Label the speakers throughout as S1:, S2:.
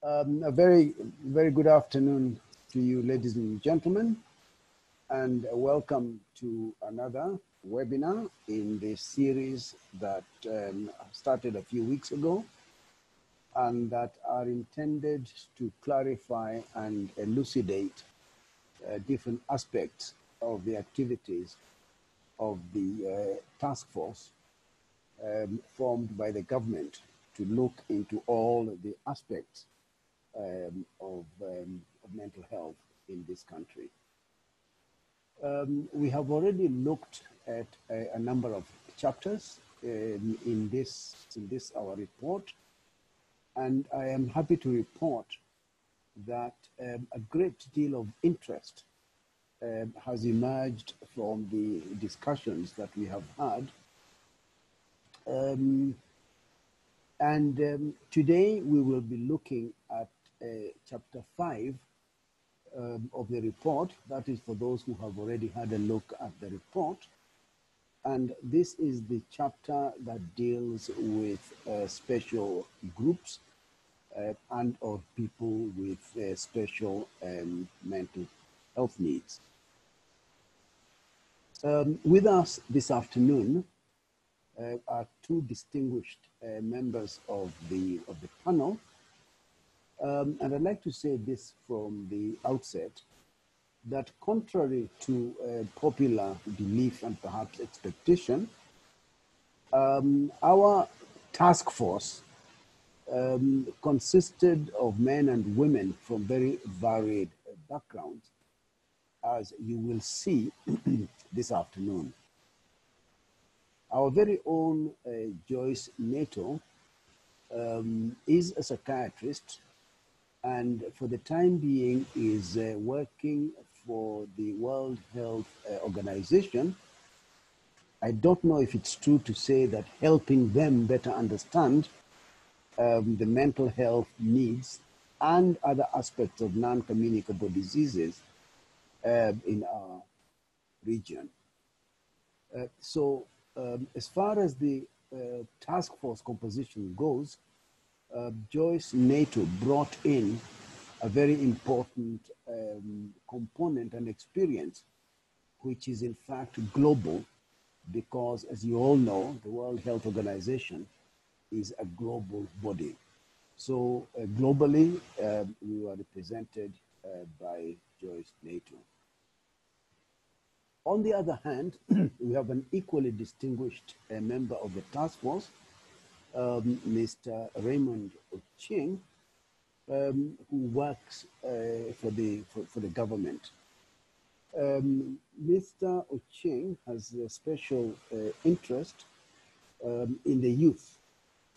S1: Um, a very, very good afternoon to you, ladies and gentlemen, and welcome to another webinar in the series that um, started a few weeks ago and that are intended to clarify and elucidate uh, different aspects of the activities of the uh, task force um, formed by the government to look into all the aspects um, of, um, of, mental health in this country. Um, we have already looked at a, a number of chapters um, in this in this our report, and I am happy to report that um, a great deal of interest um, has emerged from the discussions that we have had. And today we will be looking at chapter 5 um, of the report. That is for those who have already had a look at the report. And this is the chapter that deals with uh, special groups uh, and or people with uh, special um, mental health needs. Um, with us this afternoon uh, are two distinguished uh, members of the, of the panel. Um, and I'd like to say this from the outset, that contrary to uh, popular belief and perhaps expectation, um, our task force um, consisted of men and women from very varied backgrounds, as you will see this afternoon. Our very own uh, Joyce Nato um, is a psychiatrist and for the time being is uh, working for the World Health uh, Organization. I don't know if it's true to say that helping them better understand um, the mental health needs and other aspects of non-communicable diseases uh, in our region. Uh, so um, as far as the uh, task force composition goes, uh, Joyce Nato brought in a very important um, component and experience, which is in fact global, because as you all know, the World Health Organization is a global body. So uh, globally, um, we were represented uh, by Joyce Nato. On the other hand, we have an equally distinguished uh, member of the task force, um, Mr. Raymond Ochieng, um, who works uh, for, the, for, for, the government. Um, Mr. Ochieng has a special uh, interest um, in the youth.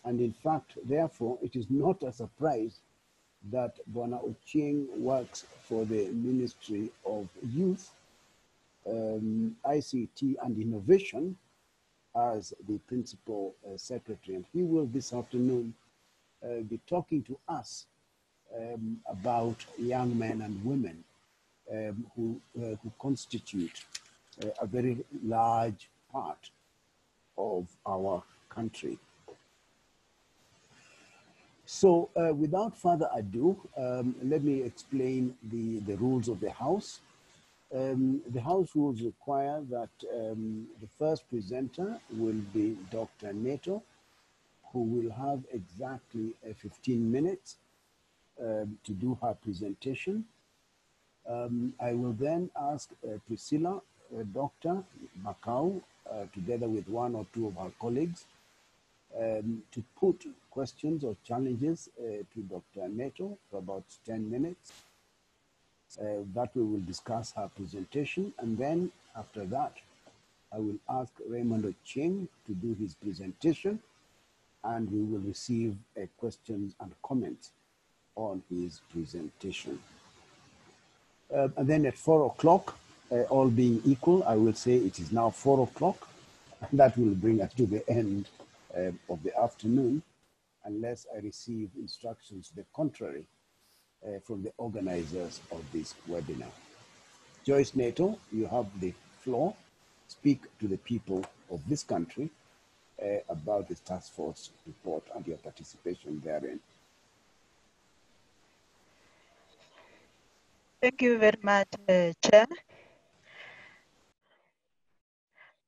S1: And in fact, therefore, it is not a surprise that Bwana Ochieng works for the Ministry of Youth, um, ICT and Innovation, as the principal uh, secretary. And he will this afternoon uh, be talking to us um, about young men and women um, who, uh, who constitute a very large part of our country. So uh, without further ado, um, let me explain the, the rules of the House. Um, the House rules require that um, the first presenter will be Dr. Nato, who will have exactly uh, 15 minutes um, to do her presentation. Um, I will then ask uh, Priscilla, uh, Dr. Macau, uh, together with one or two of her colleagues, um, to put questions or challenges uh, to Dr. Nato for about 10 minutes. Uh, that we will discuss her presentation. And then after that, I will ask Raymond Ochieng to do his presentation and we will receive uh, questions and comments on his presentation. Uh, and then at four o'clock, uh, all being equal, I will say it is now four o'clock. And that will bring us to the end uh, of the afternoon, unless I receive instructions to the contrary uh, from the organizers of this webinar. Joyce Nato, you have the floor. Speak to the people of this country uh, about the task force report and your participation therein.
S2: Thank you very much, uh, Chair.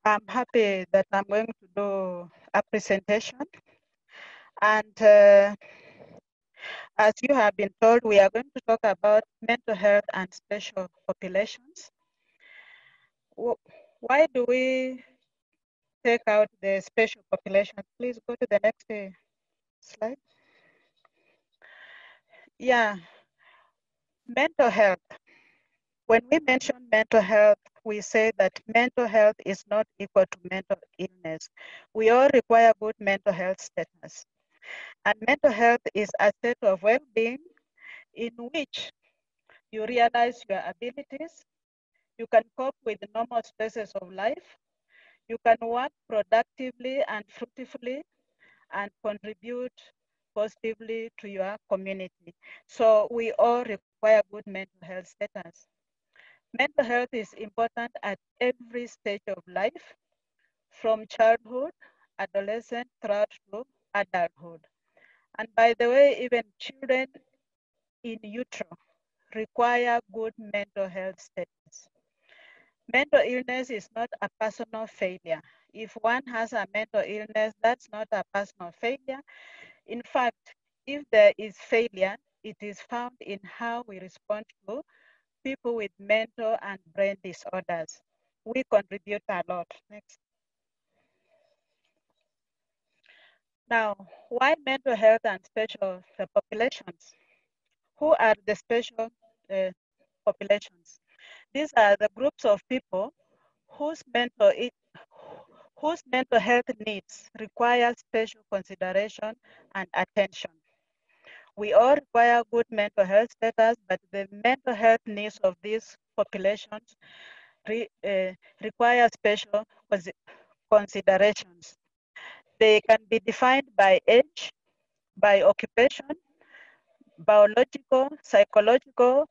S2: I'm happy that I'm going to do a presentation. And uh, as you have been told, we are going to talk about mental health and special populations. Why do we take out the special population? Please go to the next uh, slide. Yeah, mental health. When we mention mental health, we say that mental health is not equal to mental illness. We all require good mental health status. And mental health is a state of well-being in which you realize your abilities, you can cope with the normal stresses of life, you can work productively and fruitfully and contribute positively to your community. So we all require good mental health status. Mental health is important at every stage of life, from childhood, adolescent, throughout to adulthood. And by the way, even children in utero require good mental health status. Mental illness is not a personal failure. If one has a mental illness, that's not a personal failure. In fact, if there is failure, it is found in how we respond to people with mental and brain disorders. We contribute a lot. Next. Now, why mental health and special populations? Who are the special uh, populations? These are the groups of people whose mental, whose mental health needs require special consideration and attention. We all require good mental health status, but the mental health needs of these populations re, uh, require special considerations. They can be defined by age, by occupation, biological, psychological,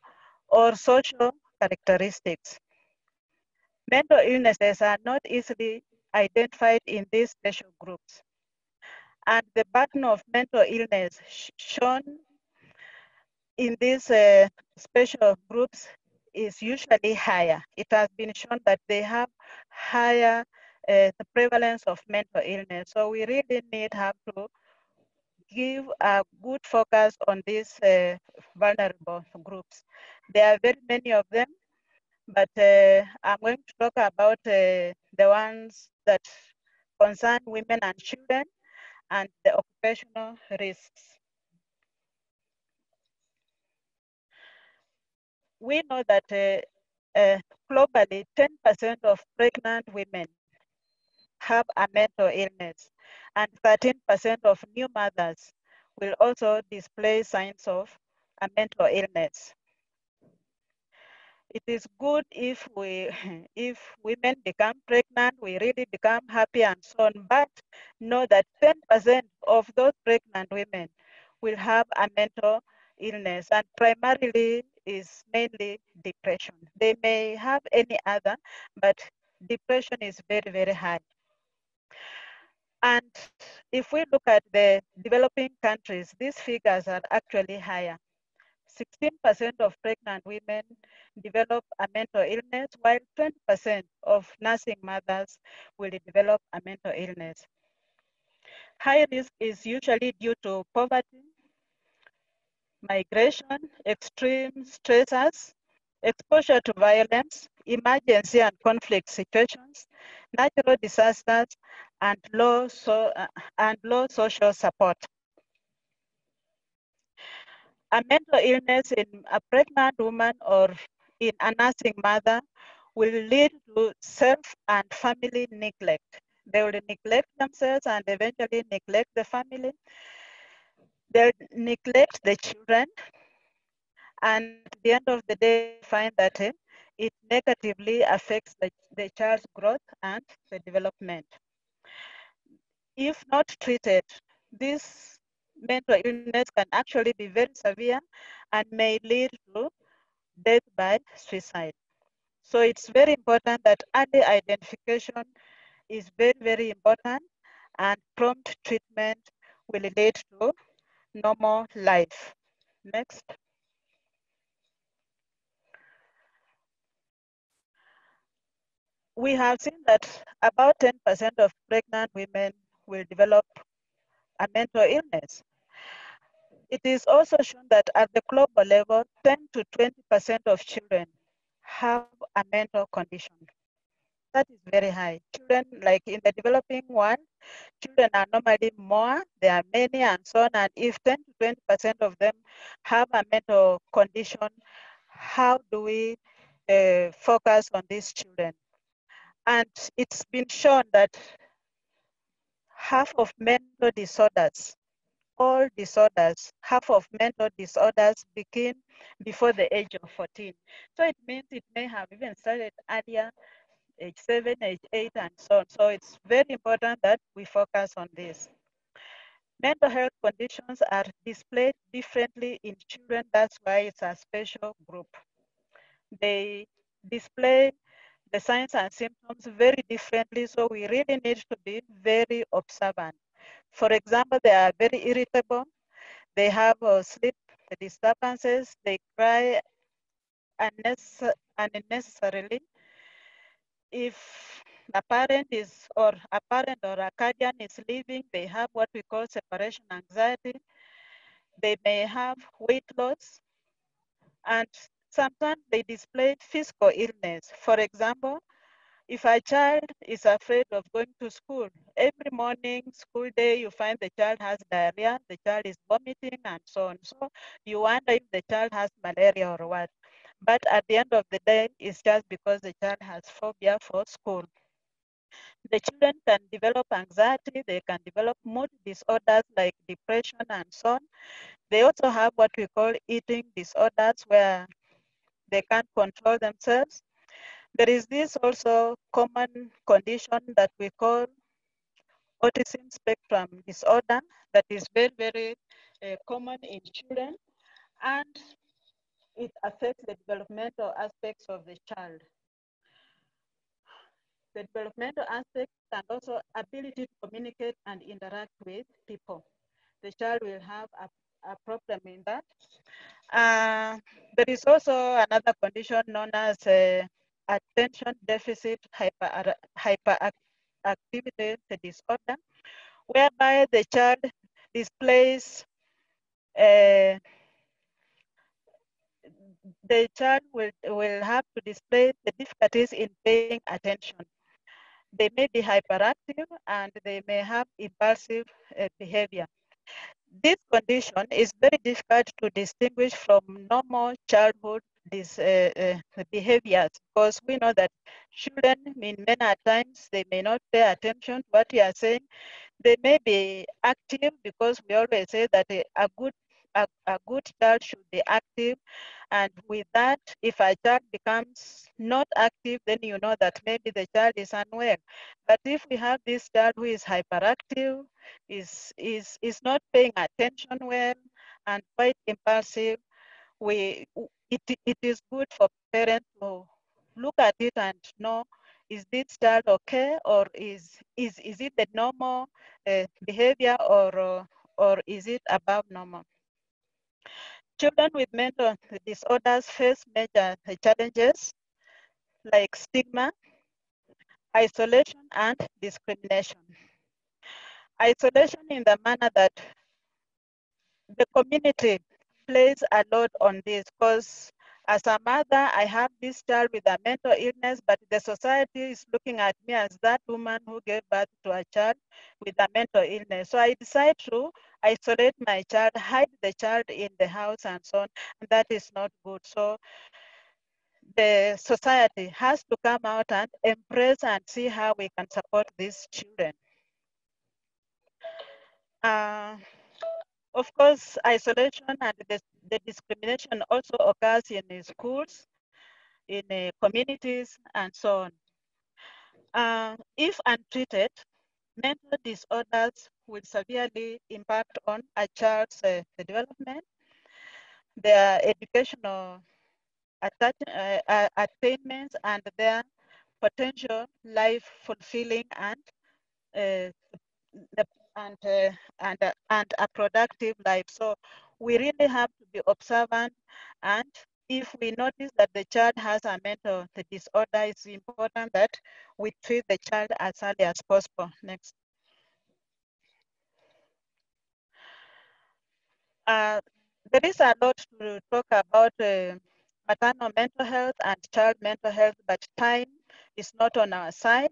S2: or social characteristics. Mental illnesses are not easily identified in these special groups and the burden of mental illness shown in these uh, special groups is usually higher. It has been shown that they have higher uh, the prevalence of mental illness. So we really need have to give a good focus on these uh, vulnerable groups. There are very many of them, but uh, I'm going to talk about uh, the ones that concern women and children and the occupational risks. We know that uh, uh, globally, 10% of pregnant women have a mental illness and 13% of new mothers will also display signs of a mental illness. It is good if we if women become pregnant we really become happy and so on but know that 10% of those pregnant women will have a mental illness and primarily is mainly depression. They may have any other but depression is very very high and if we look at the developing countries these figures are actually higher 16% of pregnant women develop a mental illness, while 20% of nursing mothers will develop a mental illness. High risk is usually due to poverty, migration, extreme stressors, exposure to violence, emergency and conflict situations, natural disasters, and low, so, uh, and low social support. A mental illness in a pregnant woman or in a nursing mother will lead to self and family neglect. They will neglect themselves and eventually neglect the family. They'll neglect the children. And at the end of the day, find that uh, it negatively affects the, the child's growth and the development. If not treated, this mental illness can actually be very severe and may lead to death by suicide. So it's very important that early identification is very, very important and prompt treatment will lead to normal life. Next. We have seen that about 10% of pregnant women will develop a mental illness. It is also shown that at the global level, 10 to 20% of children have a mental condition. That is very high. Children, like in the developing one, children are normally more, there are many and so on. And if 10 to 20% of them have a mental condition, how do we uh, focus on these children? And it's been shown that half of mental disorders, all disorders, half of mental disorders begin before the age of 14. So it means it may have even started earlier, age seven, age eight, and so on. So it's very important that we focus on this. Mental health conditions are displayed differently in children. That's why it's a special group. They display the signs and symptoms very differently, so we really need to be very observant. For example, they are very irritable, they have uh, sleep disturbances, they cry unnecessarily. If a parent is, or a parent or a guardian is leaving, they have what we call separation anxiety. They may have weight loss, and Sometimes they display physical illness. For example, if a child is afraid of going to school, every morning, school day, you find the child has diarrhea, the child is vomiting, and so on. So you wonder if the child has malaria or what. But at the end of the day, it's just because the child has phobia for school. The children can develop anxiety, they can develop mood disorders like depression and so on. They also have what we call eating disorders where they can't control themselves. There is this also common condition that we call autism spectrum disorder that is very, very uh, common in children and it affects the developmental aspects of the child. The developmental aspects and also ability to communicate and interact with people. The child will have a, a problem in that. Uh, there is also another condition known as uh, attention deficit hyper, hyperactivity disorder, whereby the child displays uh, the child will, will have to display the difficulties in paying attention. They may be hyperactive and they may have impulsive uh, behavior. This condition is very difficult to distinguish from normal childhood this, uh, uh, behaviors because we know that children in many times they may not pay attention to what you are saying. They may be active because we always say that a, a good a, a good child should be active. And with that, if a child becomes not active, then you know that maybe the child is unwell. But if we have this child who is hyperactive, is, is, is not paying attention well, and quite impulsive, we, it, it is good for parents to look at it and know is this child okay or is is is it the normal uh, behavior or or is it above normal Children with mental disorders face major challenges like stigma, isolation, and discrimination. Isolation in the manner that the community plays a lot on this because as a mother, I have this child with a mental illness, but the society is looking at me as that woman who gave birth to a child with a mental illness. So I decide to isolate my child, hide the child in the house and so on. And that is not good. So the society has to come out and embrace and see how we can support these children. Uh, of course, isolation and the, the discrimination also occurs in schools, in communities, and so on. Uh, if untreated, mental disorders will severely impact on a child's uh, development, their educational uh, uh, attainments, and their potential life fulfilling and uh, the, and and and a productive life. So we really have to be observant and if we notice that the child has a mental disorder, it's important that we treat the child as early as possible. Next. Uh, there is a lot to talk about uh, maternal mental health and child mental health, but time is not on our side,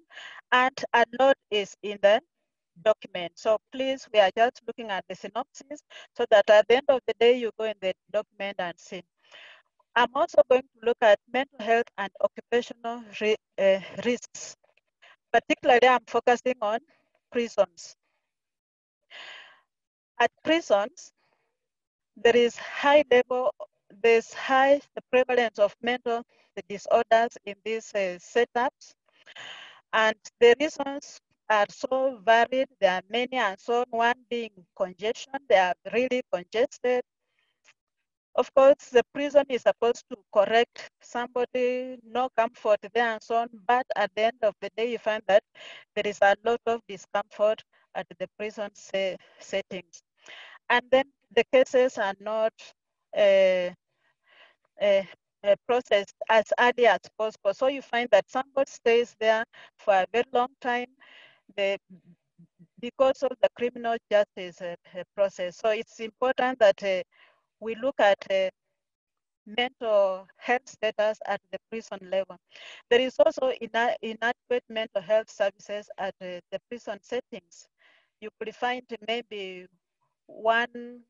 S2: and a lot is in the document. So please, we are just looking at the synopsis so that at the end of the day, you go in the document and see. I'm also going to look at mental health and occupational uh, risks. Particularly, I'm focusing on prisons. At prisons, there is high level, there's high the prevalence of mental disorders in these uh, setups. And the reasons are so varied. There are many and so on. One being congestion. They are really congested. Of course, the prison is supposed to correct somebody, no comfort there and so on. But at the end of the day, you find that there is a lot of discomfort at the prison say, settings. And then the cases are not uh, uh, uh, processed as early as possible. So you find that somebody stays there for a very long time the, because of the criminal justice uh, process. So it's important that uh, we look at uh, mental health status at the prison level. There is also inadequate mental health services at uh, the prison settings. You could find maybe one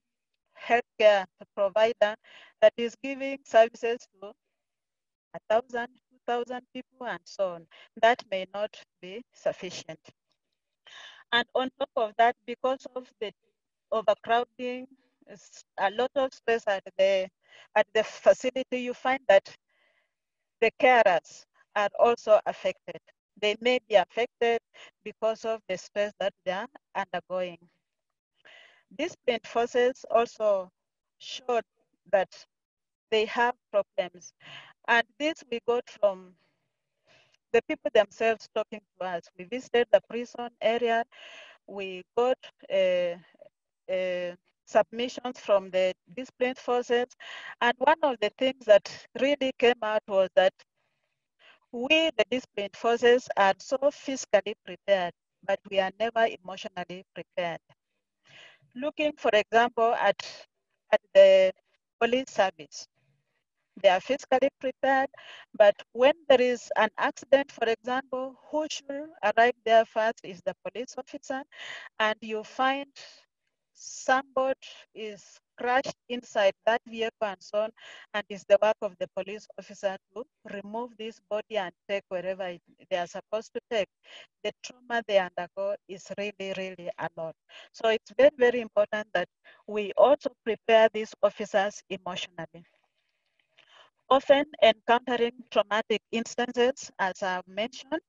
S2: healthcare provider that is giving services to a thousand, two thousand people and so on. That may not be sufficient. And on top of that, because of the overcrowding, a lot of space at the at the facility, you find that the carers are also affected. They may be affected because of the stress that they are undergoing. Disciplined forces also showed that they have problems. And this we got from the people themselves talking to us. We visited the prison area. We got uh, uh, submissions from the disciplined forces. And one of the things that really came out was that we, the disciplined forces, are so physically prepared, but we are never emotionally prepared. Looking, for example, at, at the police service, they are physically prepared, but when there is an accident, for example, who should arrive there first is the police officer, and you find somebody is crushed inside that vehicle and so on, and it's the work of the police officer to remove this body and take wherever it, they are supposed to take. The trauma they undergo is really, really a lot. So it's very, very important that we also prepare these officers emotionally often encountering traumatic instances, as I've mentioned.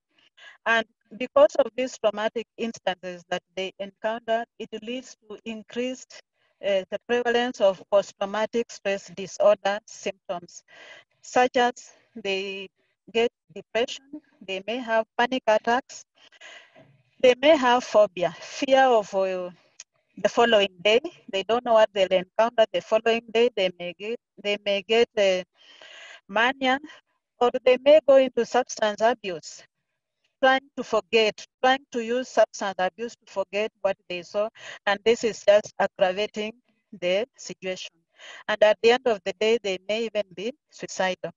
S2: And because of these traumatic instances that they encounter, it leads to increased uh, the prevalence of post-traumatic stress disorder symptoms, such as they get depression, they may have panic attacks, they may have phobia, fear of uh, the following day. They don't know what they'll encounter the following day. They may get, they may get uh, mania, or they may go into substance abuse, trying to forget, trying to use substance abuse to forget what they saw. And this is just aggravating the situation. And at the end of the day, they may even be suicidal.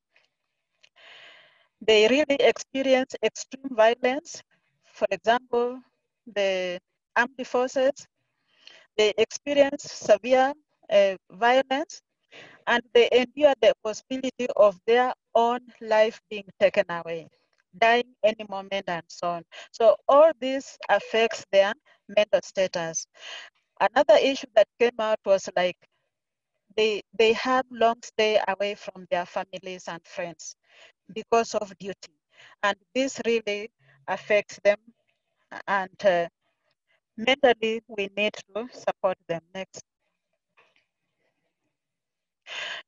S2: They really experience extreme violence. For example, the armed forces, they experience severe uh, violence and they endure the possibility of their own life being taken away, dying any moment and so on. So all this affects their mental status. Another issue that came out was like they, they have long stay away from their families and friends because of duty. And this really affects them and uh, mentally we need to support them. Next.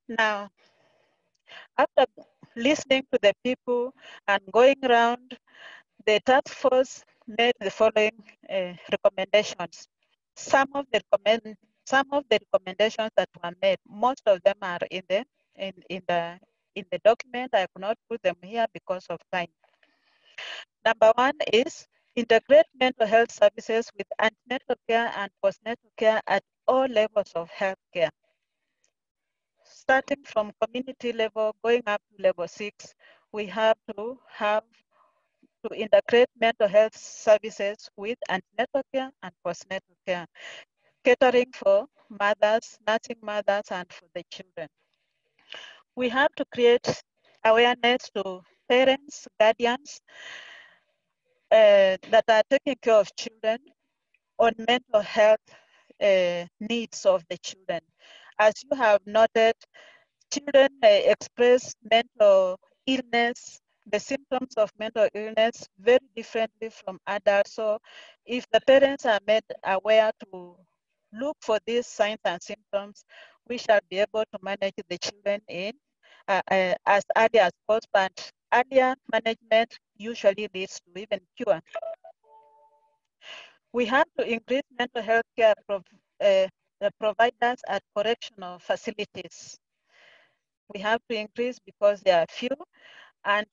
S2: Now, after listening to the people and going around, the task force made the following uh, recommendations. Some of the recommend, some of the recommendations that were made, most of them are in the in, in the in the document. I could not put them here because of time. Number one is integrate mental health services with antenatal care and postnatal care at all levels of healthcare. Starting from community level, going up to level six, we have to have to integrate mental health services with antenatal care and postnatal care, catering for mothers, nursing mothers, and for the children. We have to create awareness to parents, guardians uh, that are taking care of children on mental health uh, needs of the children. As you have noted, children may express mental illness, the symptoms of mental illness very differently from adults. So if the parents are made aware to look for these signs and symptoms, we shall be able to manage the children in uh, uh, as early as possible. But earlier management usually leads to even cure. We have to increase mental health care prov uh, providers at correctional facilities. We have to increase because there are few and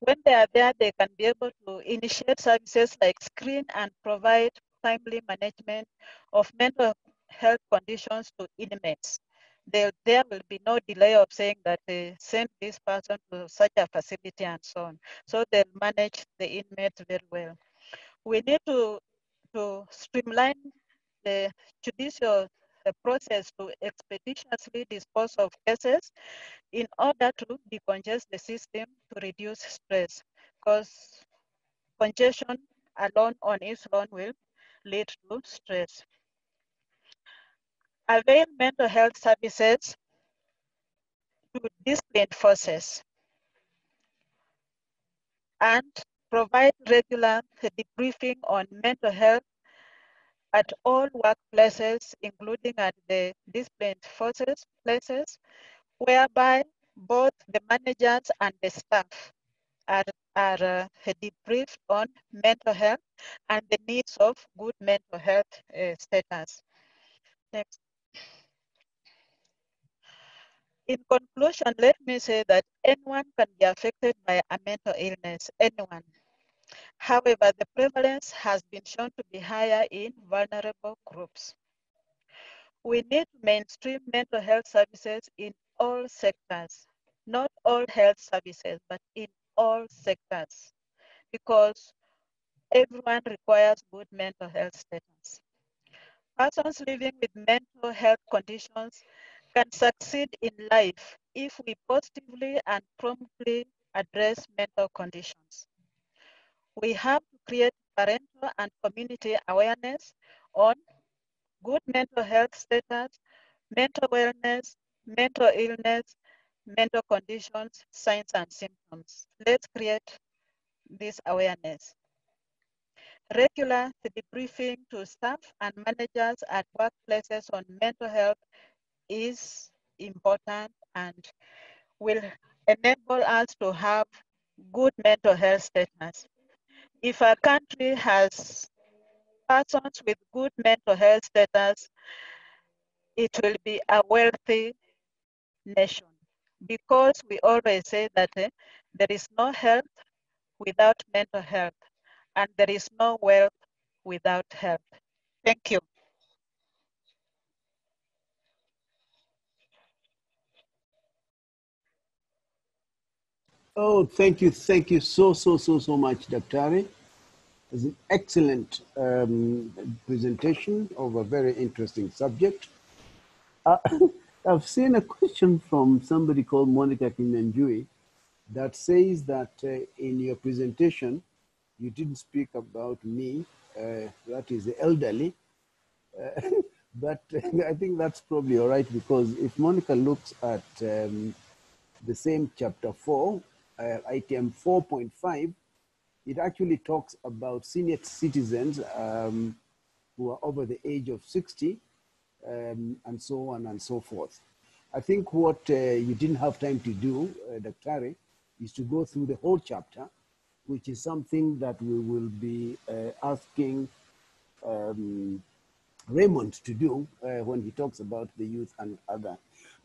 S2: when they are there, they can be able to initiate services like screen and provide timely management of mental health conditions to inmates. There, there will be no delay of saying that they send this person to such a facility and so on. So they'll manage the inmates very well. We need to, to streamline the judicial uh, process to expeditiously dispose of cases in order to decongest the system to reduce stress because congestion alone on its own will lead to stress. Avail mental health services to disciplined forces and provide regular debriefing on mental health at all workplaces, including at the disciplined forces places, whereby both the managers and the staff are, are uh, debriefed on mental health and the needs of good mental health uh, status. Next. In conclusion, let me say that anyone can be affected by a mental illness, anyone. However, the prevalence has been shown to be higher in vulnerable groups. We need mainstream mental health services in all sectors, not all health services, but in all sectors, because everyone requires good mental health status. Persons living with mental health conditions can succeed in life if we positively and promptly address mental conditions we have to create parental and community awareness on good mental health status, mental wellness, mental illness, mental conditions, signs and symptoms. Let's create this awareness. Regular debriefing to staff and managers at workplaces on mental health is important and will enable us to have good mental health status if a country has persons with good mental health status, it will be a wealthy nation because we always say that eh, there is no health without mental health and there is no wealth without health. Thank you.
S1: Oh, thank you. Thank you so, so, so, so much, Daktari. It's an excellent um, presentation of a very interesting subject. Uh, I've seen a question from somebody called Monica Kinyanjui that says that uh, in your presentation, you didn't speak about me, uh, that is the elderly. Uh, but I think that's probably all right because if Monica looks at um, the same chapter 4, uh, item 4.5, it actually talks about senior citizens um, who are over the age of 60 um, and so on and so forth. I think what uh, you didn't have time to do, uh, Dr. is to go through the whole chapter, which is something that we will be uh, asking um, Raymond to do uh, when he talks about the youth and other.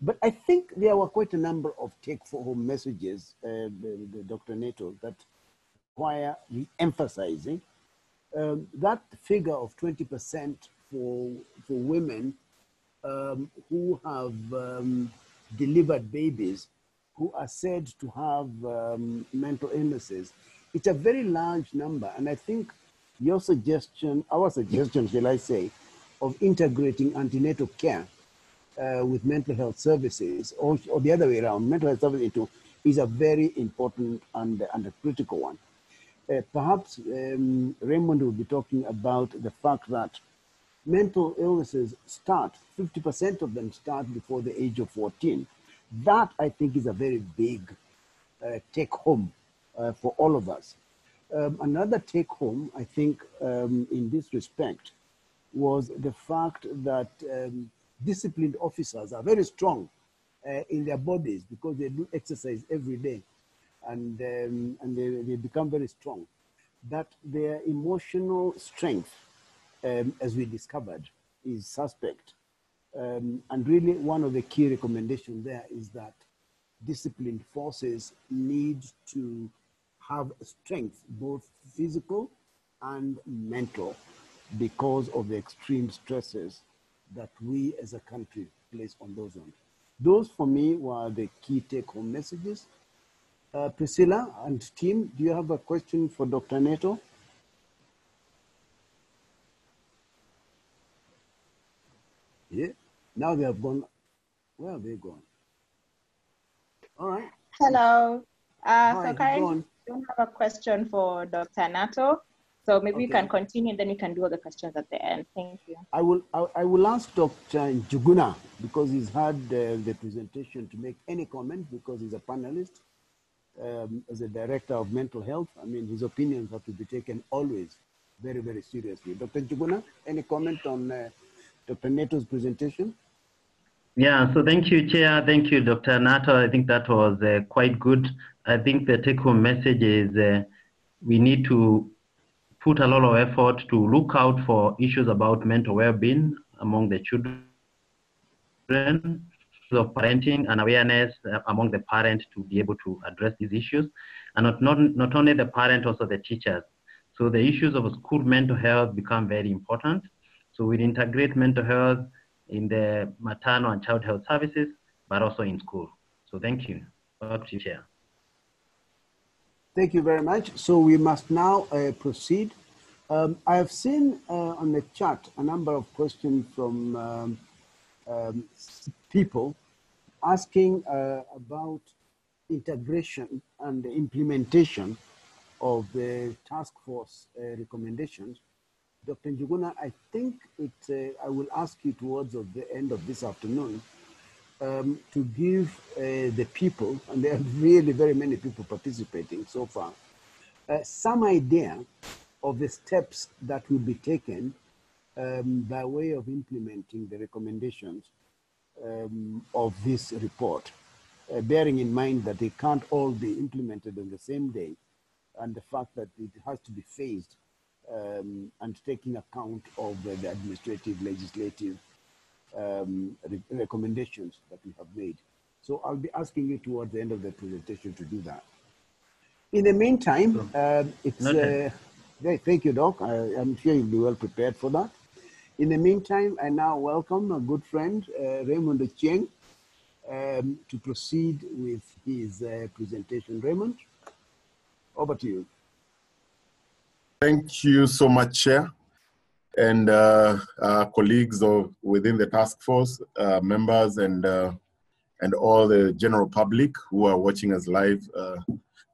S1: But I think there were quite a number of take-home messages, uh, Dr. Nato, that require re-emphasizing. Um, that figure of 20% for, for women um, who have um, delivered babies who are said to have um, mental illnesses, it's a very large number. And I think your suggestion, our suggestion, shall I say, of integrating antenatal care uh, with mental health services, or, or, the other way around, mental health services into, is a very important and, and a critical one. Uh, perhaps um, Raymond will be talking about the fact that mental illnesses start, 50% of them start before the age of 14. That, I think, is a very big uh, take home uh, for all of us. Um, another take home, I think, um, in this respect, was the fact that um, disciplined officers are very strong uh, in their bodies because they do exercise every day and, um, and they, they become very strong. That their emotional strength, um, as we discovered, is suspect. Um, and really, one of the key recommendations there is that disciplined forces need to have strength, both physical and mental, because of the extreme stresses that we as a country place on those ones. Those for me were the key take home messages. Uh, Priscilla and team, do you have a question for Dr. Nato? Yeah, now they have gone. Where have they gone? All right.
S3: Hello. Uh,
S1: Hi,
S3: so Karen, you have a question for Dr. Nato. So maybe we
S1: Okay.
S3: can continue and then we can do all the questions at the end. Thank you.
S1: I will, I, I will ask Dr. Njuguna because he's had uh, the presentation to make any comment because he's a panelist. Um, as a director of mental health, I mean, his opinions have to be taken always very, very seriously. Dr. Njuguna, any comment on uh, Dr. Nato's presentation?
S4: Yeah, so thank you, Chair. Thank you, Dr. Nato. I think that was uh, quite good. I think the take home message is uh, we need to put a lot of effort to look out for issues about mental well being among the children, of parenting and awareness uh, among the parent to be able to address these issues. And not, not, not only the parent, also the teachers. So the issues of school mental health become very important. So we integrate mental health in the maternal and child health services, but also in school. So thank you. Back to you, Chair.
S1: Thank you very much. So we must now uh, proceed. Um, I have seen uh, on the chat a number of questions from um, um, people asking uh, about integration and implementation of the task force uh, recommendations. Dr. Njuguna, I think it, uh, I will ask you towards the end of this afternoon um, to give uh, the people, and there are really very many people participating so far, uh, some idea of the steps that will be taken um, by way of implementing the recommendations um, of this report, uh, bearing in mind that they can't all be implemented on the same day, and the fact that it has to be phased um, and taking account of the administrative, legislative, um, re- recommendations that we have made. So I'll be asking you towards the end of the presentation to do that. In the meantime, um, it's uh,
S4: Noted.
S1: yeah, thank you, Doc. I, I'm sure you'll be well prepared for that. In the meantime, I now welcome a good friend, uh, Raymond Cheng, um, to proceed with his uh, presentation. Raymond, over to you.
S5: Thank you so much, Chair, and uh, uh, colleagues of within the task force, uh, members, and uh, and all the general public who are watching us live.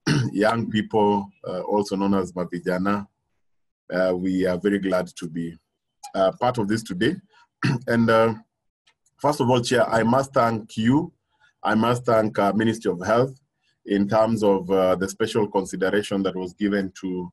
S5: Young people, also known as Mavijana, we are very glad to be part of this today. and first of all, Chair, I must thank you. I must thank Ministry of Health in terms of uh, the special consideration that was given to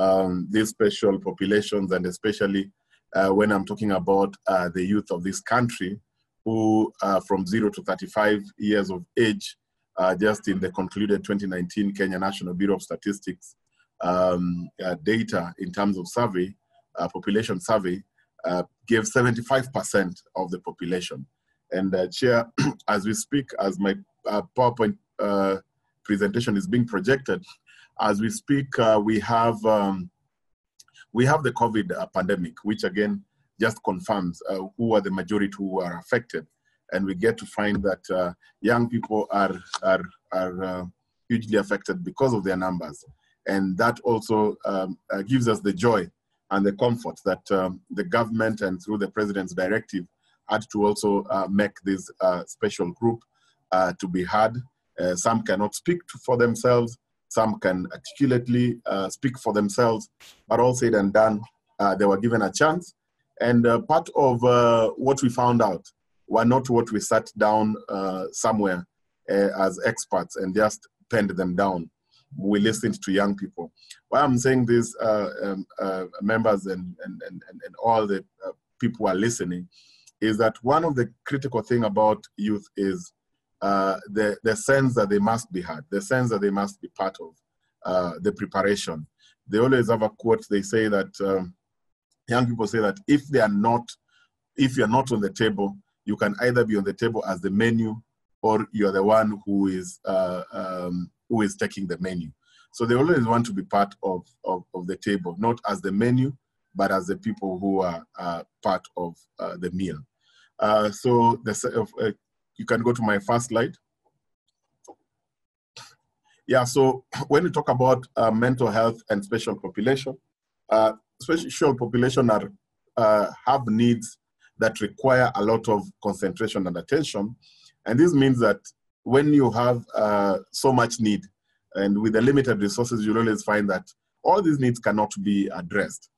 S5: um, these special populations, and especially uh, when I'm talking about uh, the youth of this country who, uh, from zero to 35 years of age, uh, just in the concluded 2019 Kenya National Bureau of Statistics um, uh, data in terms of survey, uh, population survey, gave 75% of the population. And Chair, as we speak, as my PowerPoint presentation is being projected, as we speak, uh, we have um, we have the COVID uh, pandemic, which again just confirms uh, who are the majority who are affected, and we get to find that young people are are are hugely affected because of their numbers, and that also um, gives us the joy and the comfort that um, the government and through the president's directive had to also uh, make this uh, special group uh, to be heard. Uh, some cannot speak for themselves, some can articulately uh, speak for themselves, but all said and done, uh, they were given a chance. And part of what we found out were not what we sat down somewhere as experts and just penned them down we listened to young people. Why I'm saying this, uh, um, uh, members and, and, and, and all the uh, people who are listening, is that one of the critical thing about youth is uh, the, the sense that they must be heard, the sense that they must be part of uh, the preparation. They always have a quote, they say that, um, young people say that if they are not, if you're not on the table, you can either be on the table as the menu or you're the one who is uh, um, who is taking the menu. So they always want to be part of, of, of the table, not as the menu, but as the people who are uh, part of uh, the meal. Uh, so the, you can go to my first slide. Yeah, so when we talk about uh, mental health and special population, uh, special population are, have needs that require a lot of concentration and attention. And this means that when you have uh, so much need and with the limited resources, you'll always find that all these needs cannot be addressed.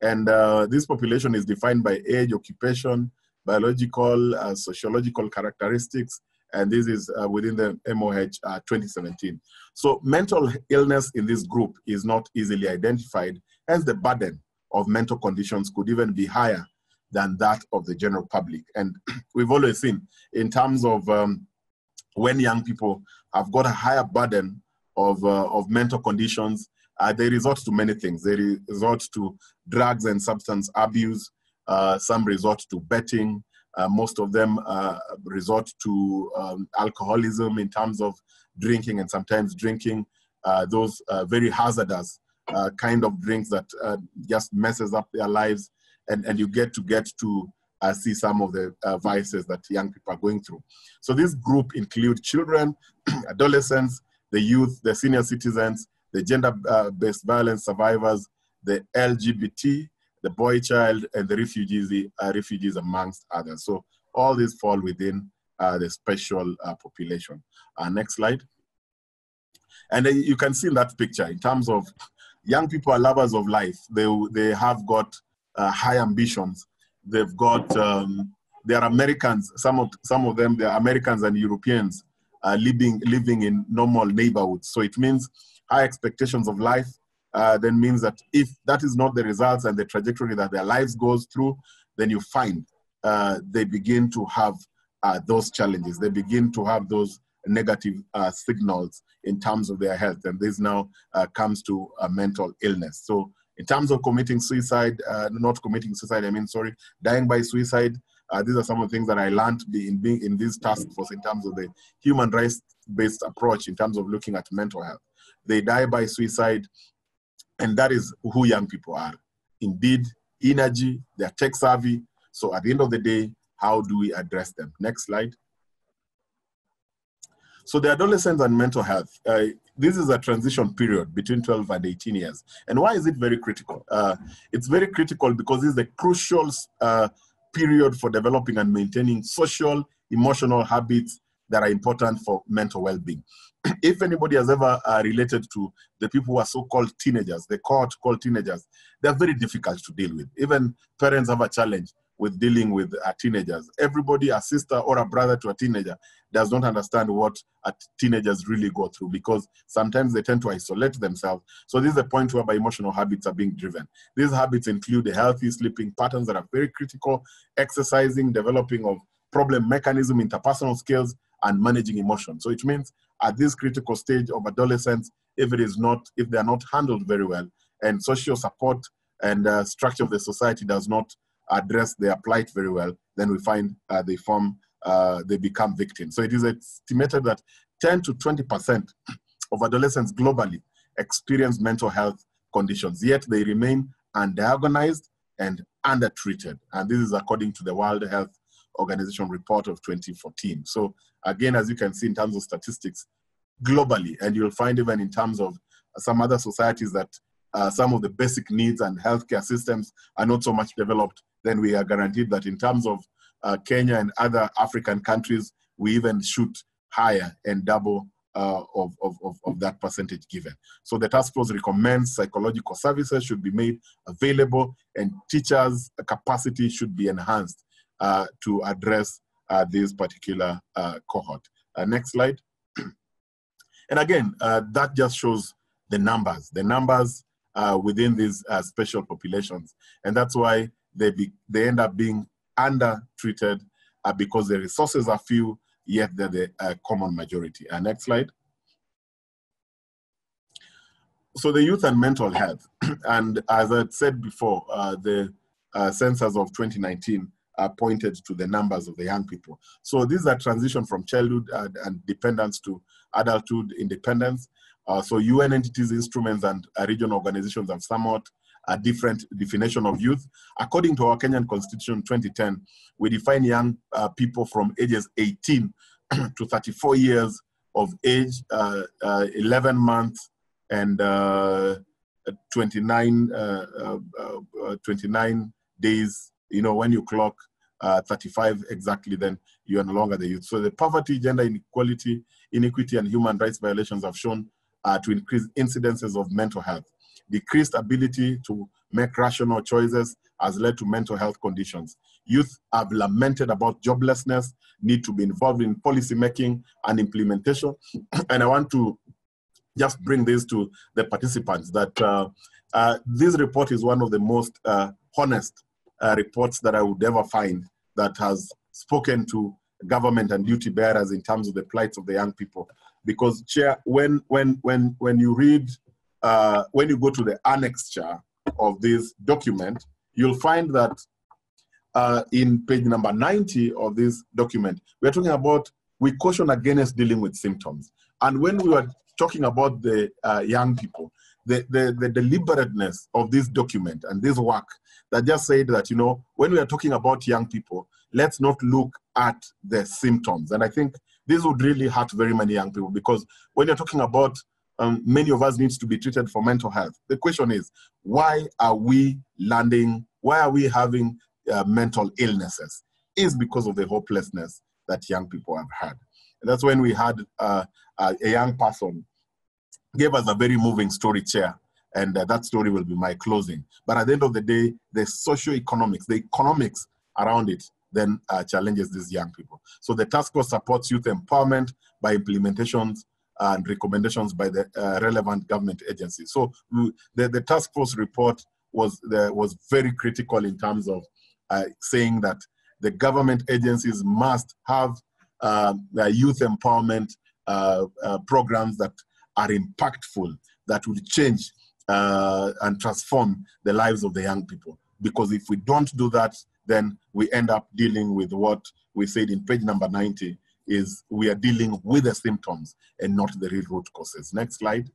S5: And uh, this population is defined by age, occupation, biological, uh, sociological characteristics, and this is uh, within the MOH uh, 2017. So mental illness in this group is not easily identified, as the burden of mental conditions could even be higher than that of the general public. And we've always seen in terms of um, when young people have got a higher burden of, uh, of mental conditions, uh, they resort to many things. They resort to drugs and substance abuse. Uh, some resort to betting. Uh, most of them uh, resort to um, alcoholism in terms of drinking and sometimes drinking those very hazardous kind of drinks that just messes up their lives. And, and you get to get to uh, see some of the uh, vices that young people are going through. So this group include children, adolescents, the youth, the senior citizens, the gender-based violence survivors, the LGBT, the boy child, and the refugees, uh, refugees amongst others. So all these fall within uh, the special uh, population. Uh, next slide. And you can see in that picture, in terms of young people are lovers of life. They, they have got high ambitions They've got, um, they are Americans, some of, some of them, they are Americans and Europeans uh, living, living in normal neighborhoods. So it means high expectations of life, uh, then means that if that is not the results and the trajectory that their lives goes through, then you find uh, they begin to have uh, those challenges. They begin to have those negative uh, signals in terms of their health. And this now uh, comes to mental illness. So in terms of committing suicide, uh, not committing suicide, I mean, sorry, dying by suicide, these are some of the things that I learned in being in this task force in terms of the human rights-based approach in terms of looking at mental health. They die by suicide, and that is who young people are. Indeed, energy, they're tech savvy. So at the end of the day, how do we address them? Next slide. So the adolescents and mental health, uh, this is a transition period between 12 and 18 years. And why is it very critical? Uh, it's very critical because it's a crucial uh, period for developing and maintaining social, emotional habits that are important for mental well-being. if anybody has ever uh, related to the people who are so-called teenagers, the court called teenagers, they're very difficult to deal with. Even parents have a challenge with dealing with uh, teenagers. Everybody, a sister or a brother to a teenager, does not understand what teenagers really go through because sometimes they tend to isolate themselves. So this is a point whereby emotional habits are being driven. These habits include the healthy sleeping patterns that are very critical, exercising, developing of problem mechanism, interpersonal skills, and managing emotions. So it means at this critical stage of adolescence, if it is not, if they are not handled very well, and social support and uh, structure of the society does not address their plight very well, then we find uh, they form uh, they become victims. So it is estimated that 10 to 20% of adolescents globally experience mental health conditions, yet they remain undiagnosed and undertreated. And this is according to the World Health Organization report of 2014. So again, as you can see in terms of statistics, globally, and you'll find even in terms of some other societies that uh, some of the basic needs and healthcare systems are not so much developed, then we are guaranteed that in terms of uh, Kenya and other African countries, we even shoot higher and double uh, of, of, of, that percentage given. So the task force recommends psychological services should be made available and teachers' capacity should be enhanced to address uh, this particular uh, cohort. Uh, next slide. and again, uh, that just shows the numbers, the numbers within these special populations. And that's why they, be, they end up being under-treated because the resources are few yet they're the uh, common majority. Uh, next slide. So the youth and mental health, and as I said before, uh, the uh, census of 2019 pointed to the numbers of the young people. So these are transition from childhood and, and dependence to adulthood independence. Uh, so UN entities, instruments, and uh, regional organizations have somewhat a different definition of youth. According to our Kenyan Constitution 2010, we define young uh, people from ages 18 to 34 years of age, uh, uh, 11 months, and uh, 29, uh, uh, 29 days. You know, when you clock 35 exactly, then you are no longer the youth. So the poverty, gender inequality, inequity, and human rights violations have shown to increase incidences of mental health decreased ability to make rational choices has led to mental health conditions. Youth have lamented about joblessness, need to be involved in policy making and implementation. and I want to just bring this to the participants that uh, uh, this report is one of the most uh, honest uh, reports that I would ever find that has spoken to government and duty bearers in terms of the plights of the young people. Because, Chair, when, when, when, when you read uh, when you go to the annexure of this document, you'll find that uh, in page number 90 of this document, we're talking about we caution against dealing with symptoms. And when we were talking about the uh, young people, the, the, the deliberateness of this document and this work that just said that, you know, when we are talking about young people, let's not look at the symptoms. And I think this would really hurt very many young people because when you're talking about um, many of us needs to be treated for mental health. The question is, why are we landing, why are we having uh, mental illnesses? Is because of the hopelessness that young people have had. And that's when we had uh, uh, a young person gave us a very moving story chair and uh, that story will be my closing. But at the end of the day, the socio-economics, the economics around it then uh, challenges these young people. So the task force supports youth empowerment by implementations and recommendations by the uh, relevant government agencies. So the, the task force report was, was very critical in terms of uh, saying that the government agencies must have uh, youth empowerment uh, uh, programs that are impactful, that will change uh, and transform the lives of the young people. Because if we don't do that, then we end up dealing with what we said in page number 90, is we are dealing with the symptoms and not the real root causes. Next slide.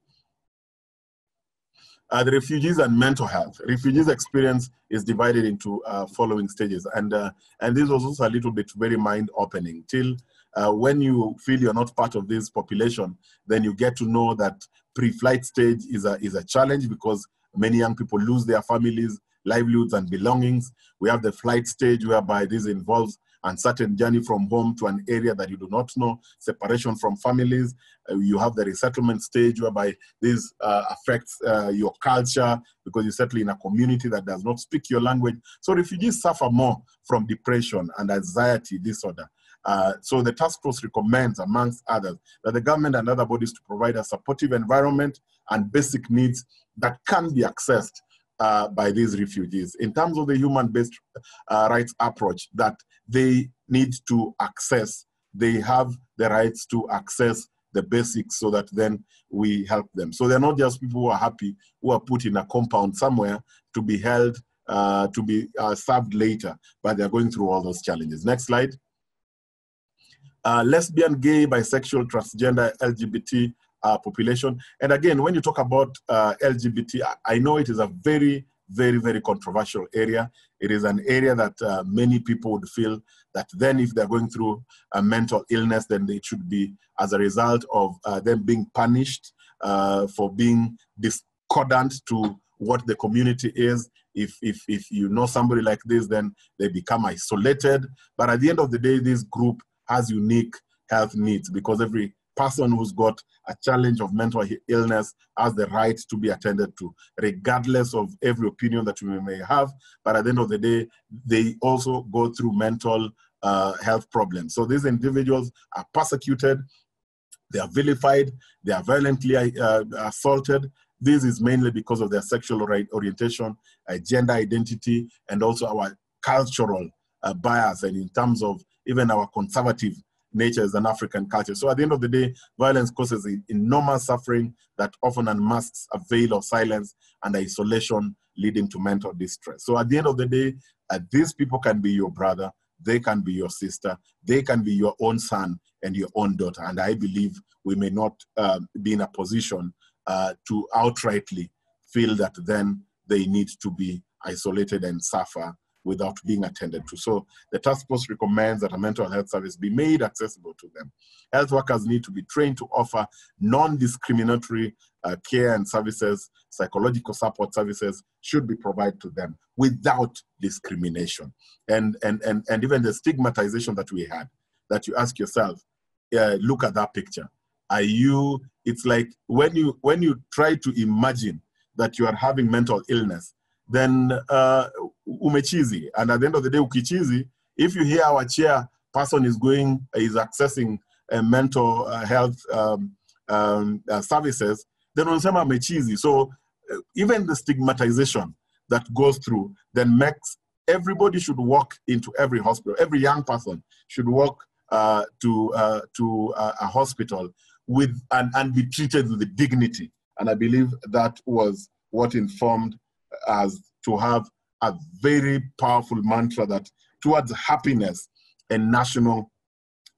S5: Uh, the refugees and mental health. Refugees experience is divided into uh, following stages. And, uh, and this was also a little bit very mind-opening. Till uh, when you feel you're not part of this population, then you get to know that pre-flight stage is a, is a challenge because many young people lose their families, livelihoods, and belongings. We have the flight stage whereby this involves uncertain journey from home to an area that you do not know, separation from families. Uh, you have the resettlement stage whereby this uh, affects uh, your culture because you settle in a community that does not speak your language. So refugees suffer more from depression and anxiety disorder. Uh, so the task force recommends, amongst others, that the government and other bodies to provide a supportive environment and basic needs that can be accessed uh, by these refugees. In terms of the human-based uh, rights approach that they need to access, they have the rights to access the basics so that then we help them. So they're not just people who are happy, who are put in a compound somewhere to be held, uh, to be uh, served later, but they're going through all those challenges. Next slide. Uh, lesbian, gay, bisexual, transgender, LGBT uh, population. And again, when you talk about uh, LGBT, I know it is a very, very, very controversial area. It is an area that uh, many people would feel that then if they're going through a mental illness, then it should be as a result of uh, them being punished uh, for being discordant to what the community is. If, if, if you know somebody like this, then they become isolated. But at the end of the day, this group has unique health needs because every person who's got a challenge of mental illness has the right to be attended to, regardless of every opinion that we may have. But at the end of the day, they also go through mental uh, health problems. So these individuals are persecuted, they are vilified, they are violently uh, assaulted. This is mainly because of their sexual orientation, uh, gender identity, and also our cultural uh, bias, and in terms of even our conservative nature as an African culture. So at the end of the day, violence causes enormous suffering that often unmasks a veil of silence and isolation, leading to mental distress. So at the end of the day, uh, these people can be your brother, they can be your sister, they can be your own son and your own daughter. And I believe we may not uh, be in a position uh, to outrightly feel that then they need to be isolated and suffer without being attended to. So the task force recommends that a mental health service be made accessible to them. Health workers need to be trained to offer non-discriminatory uh, care and services, psychological support services should be provided to them without discrimination. And, and, and, and even the stigmatization that we had, that you ask yourself, uh, look at that picture. Are you, it's like when you, when you try to imagine that you are having mental illness, then uh, umechizi. And at the end of the day, ukichizi, if you hear our chair person is going, is accessing uh, mental uh, health um, um, uh, services, then unasema amechizi. So uh, even the stigmatization that goes through then makes everybody should walk into every hospital. Every young person should walk uh, to uh, to a hospital with and, and be treated with dignity. And I believe that was what informed us to have a very powerful mantra that towards happiness and national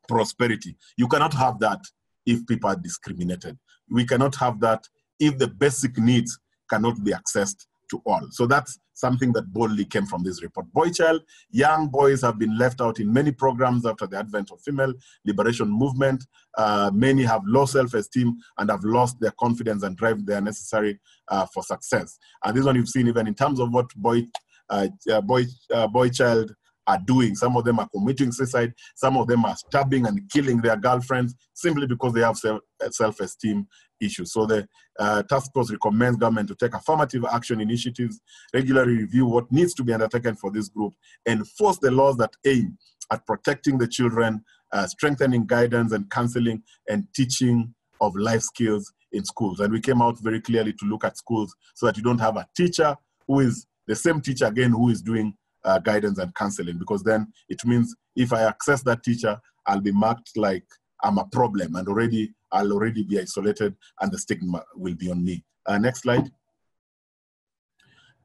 S5: prosperity. You cannot have that if people are discriminated. We cannot have that if the basic needs cannot be accessed to all. So that's something that boldly came from this report. Boy child, young boys have been left out in many programs after the advent of female liberation movement. Uh, many have low self-esteem and have lost their confidence and drive they are necessary uh, for success. And this one you've seen even in terms of what boy, uh, uh boy, uh, boy child are doing. Some of them are committing suicide. Some of them are stabbing and killing their girlfriends simply because they have self, self-esteem issues. So the uh, task force recommends government to take affirmative action initiatives, regularly review what needs to be undertaken for this group, enforce the laws that aim at protecting the children, uh, strengthening guidance and counseling and teaching of life skills in schools. And we came out very clearly to look at schools so that you don't have a teacher who is the same teacher again who is doing uh, guidance and counseling because then it means if I access that teacher, I'll be marked like I'm a problem and already I'll already be isolated and the stigma will be on me. Uh, next slide.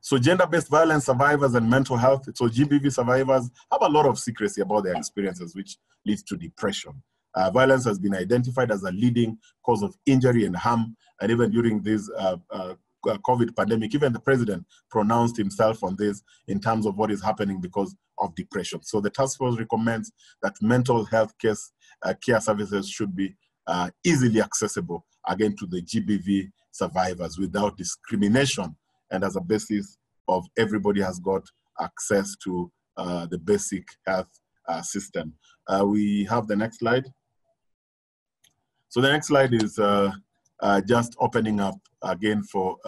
S5: So gender-based violence survivors and mental health, so GBV survivors have a lot of secrecy about their experiences, which leads to depression. Uh, violence has been identified as a leading cause of injury and harm, and even during this uh, uh, COVID pandemic, even the president pronounced himself on this in terms of what is happening because of depression. So the task force recommends that mental health case, uh, care services should be uh, easily accessible again to the GBV survivors without discrimination and as a basis of everybody has got access to uh, the basic health uh, system. Uh, we have the next slide. So the next slide is uh, uh, just opening up again for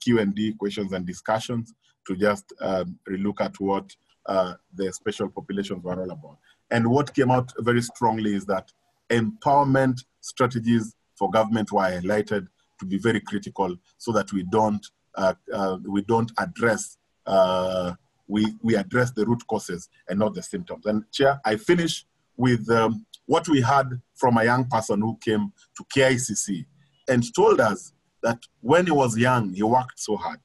S5: Q&D questions and discussions to just um, relook at what the special populations were all about. And what came out very strongly is that empowerment strategies for government were highlighted to be very critical so that we don't uh, uh, we don't address uh, we we address the root causes and not the symptoms. And chair, I finish with um, what we had from a young person who came to KICC and told us that when he was young, he worked so hard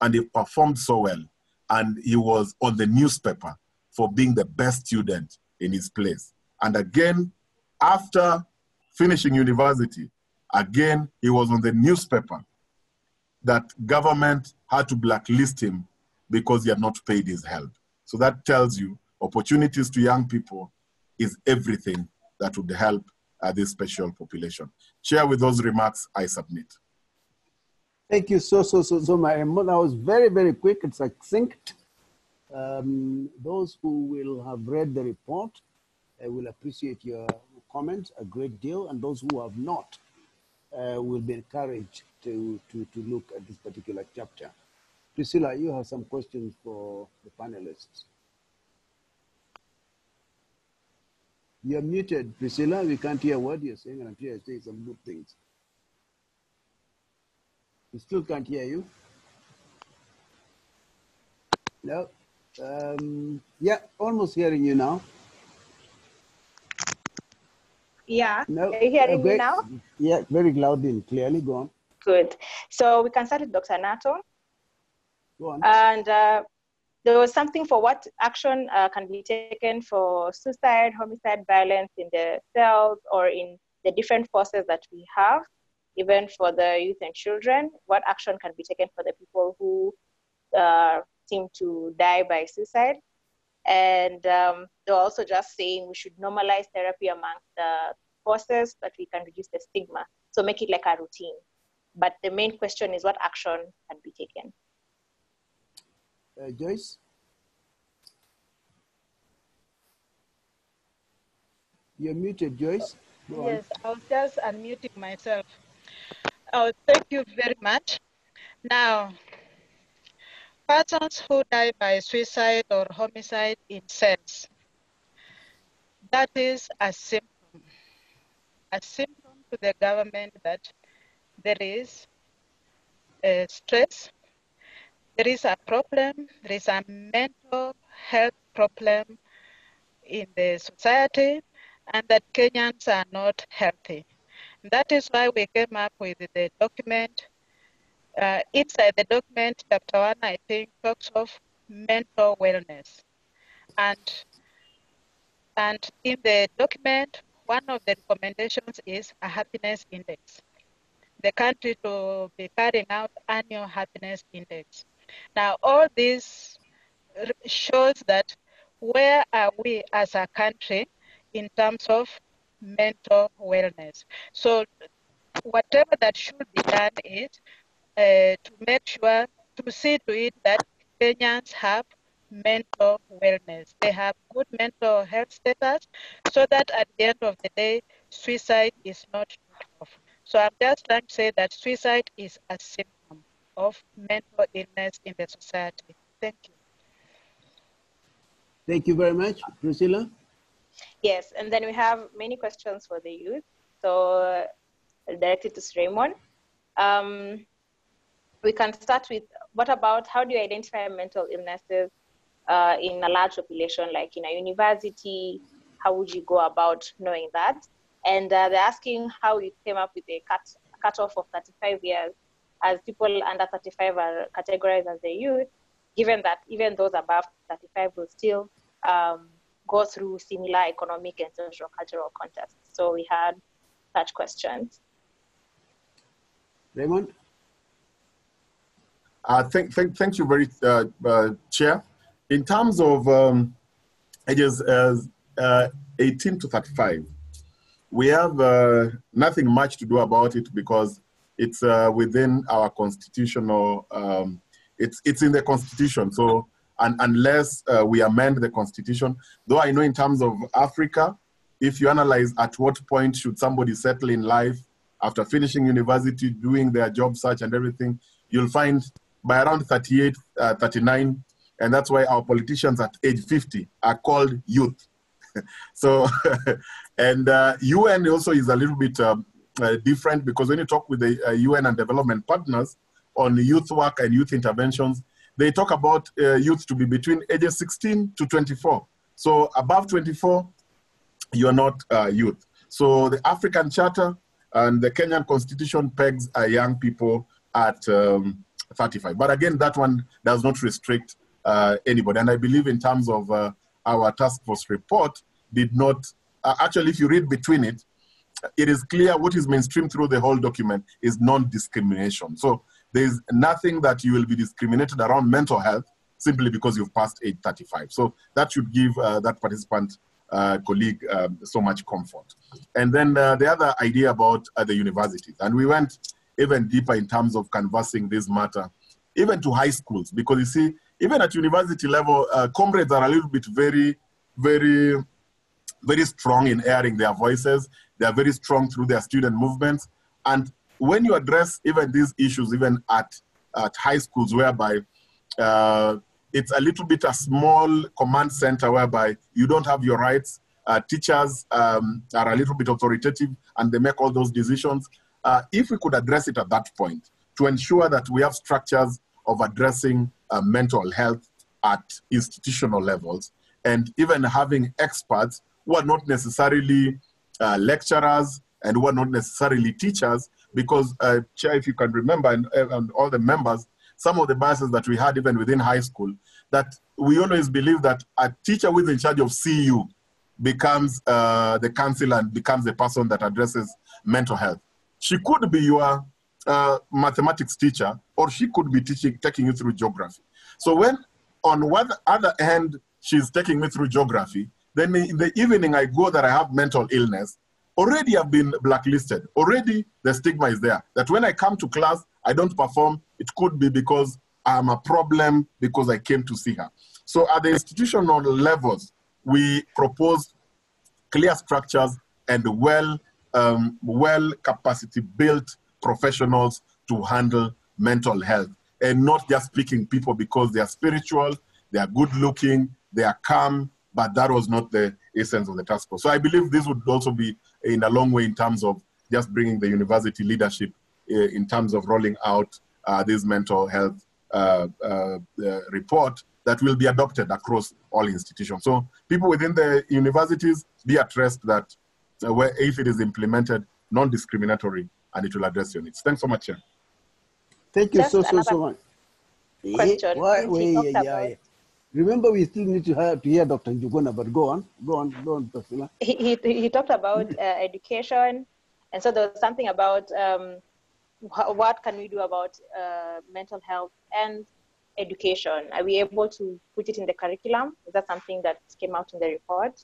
S5: and he performed so well, and he was on the newspaper for being the best student in his place. And again, After finishing university, again, he was on the newspaper that government had to blacklist him because he had not paid his HELB. So that tells you opportunities to young people is everything that would help uh, this special population. Share with those remarks, I submit.
S1: Thank you so, so, so, so much. That was very, very quick. and succinct. Um, those who will have read the report uh, will appreciate your comments a great deal, and those who have not uh, will be encouraged to, to, to look at this particular chapter. Priscilla, you have some questions for the panelists. You're muted, Priscilla. We can't hear what you're saying, and I'm sure you're saying some good things. We still can't hear you. No. Um, yeah, almost hearing you now.
S3: Yeah.
S1: No.
S3: Are you hearing me now?
S1: Yeah, very loudly and clearly. Go on.
S3: Good. So we can start with Dr. Nato.
S1: Go on.
S3: And uh, there was something for what action uh, can be taken for suicide, homicide, violence in the cells or in the different forces that we have, even for the youth and children. What action can be taken for the people who uh, seem to die by suicide? And um, they're also just saying we should normalize therapy amongst the forces that we can reduce the stigma. So make it like a routine. But the main question is what action can be taken?
S1: Uh, Joyce? You're muted, Joyce. Go on.
S2: Yes, I was just unmuting myself. Oh, thank you very much. Now, persons who die by suicide or homicide in cells, that is a symptom, a symptom to the government that there is a stress, there is a problem, there is a mental health problem in the society, and that Kenyans are not healthy. That is why we came up with the document. Uh, inside the document, chapter one, I think, talks of mental wellness. And, and in the document, one of the recommendations is a happiness index. The country to be carrying out annual happiness index. Now, all this shows that where are we as a country in terms of mental wellness. So whatever that should be done is uh, to make sure to see to it that Kenyans have mental wellness. They have good mental health status so that at the end of the day, suicide is not off. So I'm just trying to say that suicide is a symptom of mental illness in the society. Thank you.
S1: Thank you very much, Priscilla.
S3: Yes, and then we have many questions for the youth. So uh, directed to Raymond. Um, we can start with what about how do you identify mental illnesses uh, in a large population, like in a university? How would you go about knowing that? And uh, they're asking how you came up with a cut cutoff of 35 years, as people under 35 are categorized as the youth, given that even those above 35 will still um, go through similar economic and social cultural contexts. So we had such questions.
S1: Raymond?
S5: Uh, thank, thank, thank you very, uh, uh, Chair. In terms of um, ages as uh, 18 to 35, we have uh, nothing much to do about it because it's uh, within our constitutional, um, it's, it's in the constitution. So and unless uh, we amend the constitution. Though I know in terms of Africa, if you analyze at what point should somebody settle in life after finishing university, doing their job search and everything, you'll find by around 38, uh, 39, and that's why our politicians at age 50 are called youth. so, and uh, UN also is a little bit um, different because when you talk with the UN uh, and development partners on youth work and youth interventions, they talk about uh, youth to be between ages 16 to 24. So above 24, you're not uh, youth. So the African Charter and the Kenyan Constitution pegs uh, young people at um, 35. But again, that one does not restrict uh, anybody. And I believe in terms of uh, our task force report, did not uh, actually, if you read between it, it is clear what is mainstream through the whole document is non-discrimination. So there's nothing that you will be discriminated around mental health simply because you've passed age 35. So that should give uh, that participant uh, colleague um, so much comfort. And then uh, the other idea about uh, the universities, and we went even deeper in terms of canvassing this matter, even to high schools, because you see, even at university level, uh, comrades are a little bit very, very, very strong in airing their voices. They are very strong through their student movements. And when you address even these issues, even at, at high schools, whereby uh, it's a little bit a small command center whereby you don't have your rights. Uh, teachers um, are a little bit authoritative and they make all those decisions. Uh, if we could address it at that point to ensure that we have structures of addressing uh, mental health at institutional levels and even having experts who are not necessarily uh, lecturers and who are not necessarily teachers because, uh, Chair, if you can remember, and, and all the members, some of the biases that we had even within high school, that we always believe that a teacher who is in charge of CU becomes uh, the counselor and becomes the person that addresses mental health. She could be your uh, mathematics teacher, or she could be teaching, taking you through geography. So when on one other hand, she's taking me through geography, then in the evening I go that I have mental illness, already I've been blacklisted. Already the stigma is there that when I come to class, I don't perform. It could be because I'm a problem because I came to see her. So at the institutional levels, we propose clear structures and well, um, well capacity built professionals to handle mental health and not just picking people because they are spiritual, they are good looking, they are calm, but that was not the essence of the task force. So I believe this would also be in a long way in terms of just bringing the university leadership uh, in terms of rolling out uh, this mental health uh, uh, report that will be adopted across all institutions. So people within the universities be addressed that uh, where if it is implemented, non-discriminatory, and it will address your needs. Thanks so much, Chair.
S1: Thank you so, so, so much.
S3: Question.
S1: Yeah, why, yeah, yeah, yeah. Remember, we still need to, have, to hear Dr. Njuguna, but go on, go on, go on, Priscilla.
S3: He, he, he talked about uh, education, and so there was something about um, wh what can we do about uh, mental health and education? Are we able to put it in the curriculum? Is that something that came out in the report?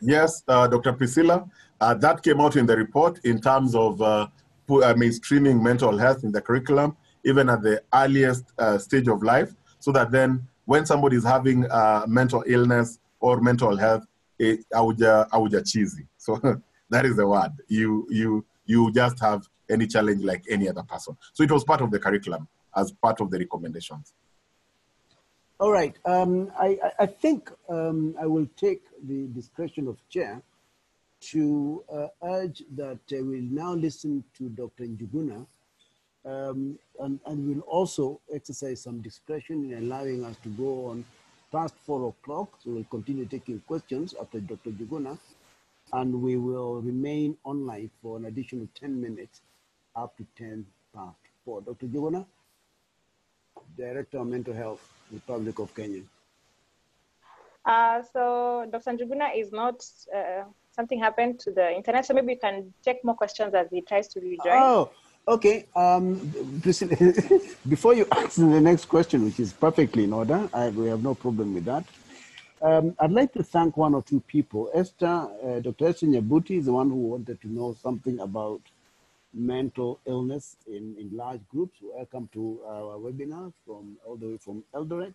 S5: Yes, uh, Dr. Priscilla, uh, that came out in the report in terms of uh, uh, mainstreaming mental health in the curriculum, even at the earliest uh, stage of life, so that then when somebody is having a mental illness or mental health, it, auja, auja cheesy. So that is the word. You, you, you just have any challenge like any other person. So it was part of the curriculum as part of the recommendations.
S1: All right. Um, I, I, think um, I will take the discretion of chair to uh, urge that uh, we'll now listen to Dr. Njuguna um, and, and we'll also exercise some discretion in allowing us to go on past four o'clock. So we'll continue taking questions after Dr. Njuguna and we will remain online for an additional 10 minutes up to 10 past four. Dr. Njuguna, Director of Mental Health, Republic of Kenya.
S3: Uh, so Dr. Njuguna is not, uh, something happened to the internet, so maybe you can take more questions as he tries to rejoin.
S1: Oh, okay. Um, before you answer the next question, which is perfectly in order, I, we have no problem with that. Um, I'd like to thank one or two people. Esther, uh, Dr. Esther Nyabuti is the one who wanted to know something about mental illness in, in large groups. Welcome to our webinar from all the way from Eldoret.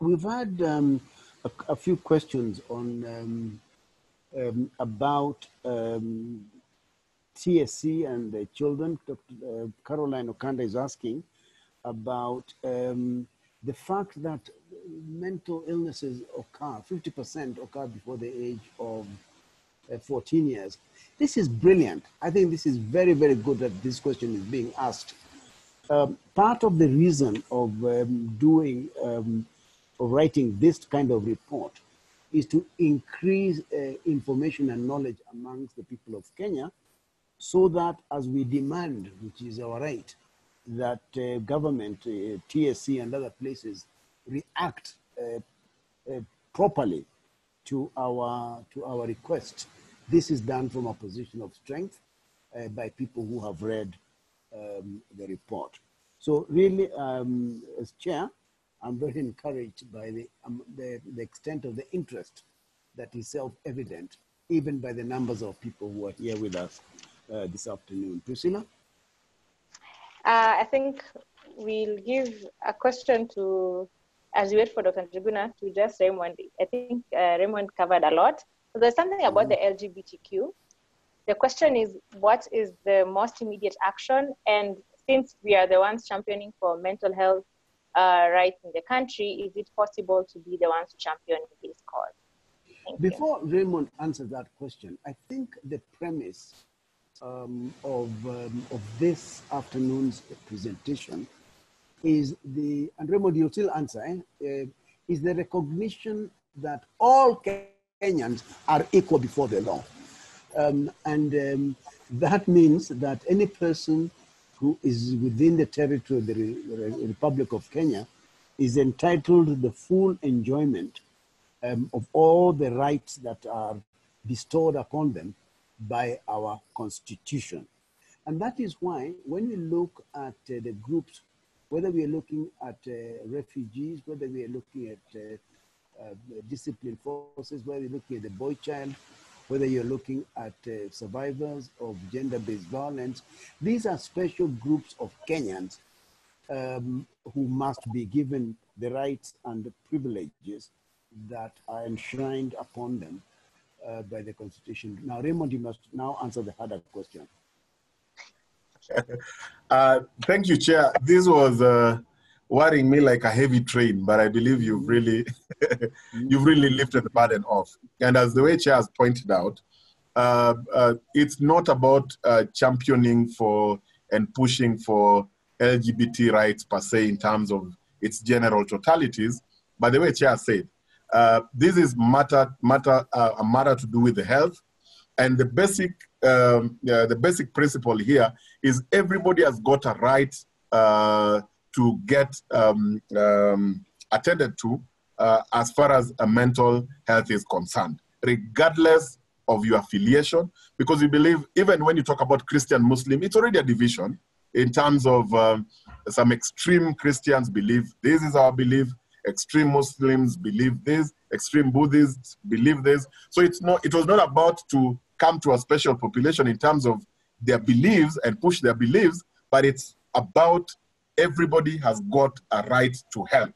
S1: We've had um, a, a, few questions on um, um, about um, TSC and the children. Dr. Uh, Caroline Okanda is asking about um, the fact that mental illnesses occur, 50% occur before the age of uh, 14 years. This is brilliant. I think this is very, very good that this question is being asked. Um, part of the reason of um, doing, um, of writing this kind of report is to increase uh, information and knowledge amongst the people of Kenya so that as we demand, which is our right, that uh, government, uh, TSC and other places react uh, uh, properly to our, to our request. This is done from a position of strength uh, by people who have read um, the report. So really, um, as chair, I'm very encouraged by the, um, the, the extent of the interest that is self-evident, even by the numbers of people who are here with us uh, this afternoon. Priscilla?
S3: Uh, I think we'll give a question to, as we wait for Dr. Njuguna, to just Raymond. I think uh, Raymond covered a lot. So there's something about the LGBTQ. The question is, what is the most immediate action? And since we are the ones championing for mental health uh, rights in the country, is it possible to be the ones to champion this cause? Thank you.
S1: Before Raymond answers that question, I think the premise um, of, um, of this afternoon's presentation is the, and Raymond, you'll still answer, eh? uh, is the recognition that all Kenyans are equal before the law. Um, and um, that means that any person who is within the territory of the Re- Republic of Kenya is entitled to the full enjoyment um, of all the rights that are bestowed upon them by our constitution. And that is why when we look at uh, the groups, whether we are looking at uh, refugees, whether we are looking at uh, uh, disciplined forces, whether you're looking at the boy child, whether you're looking at uh, survivors of gender-based violence, these are special groups of Kenyans um, who must be given the rights and the privileges that are enshrined upon them uh, by the Constitution. Now, Raymond, you must now answer the harder question.
S5: Uh, thank you, Chair. This was uh, worrying me like a heavy train, but I believe you've really, you've really lifted the burden off. And as the way Chair has pointed out, uh, uh, it's not about uh, championing for and pushing for LGBT rights per se in terms of its general totalities, but the way Chair said, uh, this is matter matter uh, a matter to do with the health, and the basic um, uh, the basic principle here is everybody has got a right uh, to get um, um, attended to uh, as far as a mental health is concerned, regardless of your affiliation, because we believe even when you talk about Christian Muslim, it's already a division in terms of um, some extreme Christians believe this is our belief, extreme Muslims believe this, extreme Buddhists believe this. So it's not, it was not about to come to a special population in terms of their beliefs and push their beliefs, but it's about everybody has got a right to health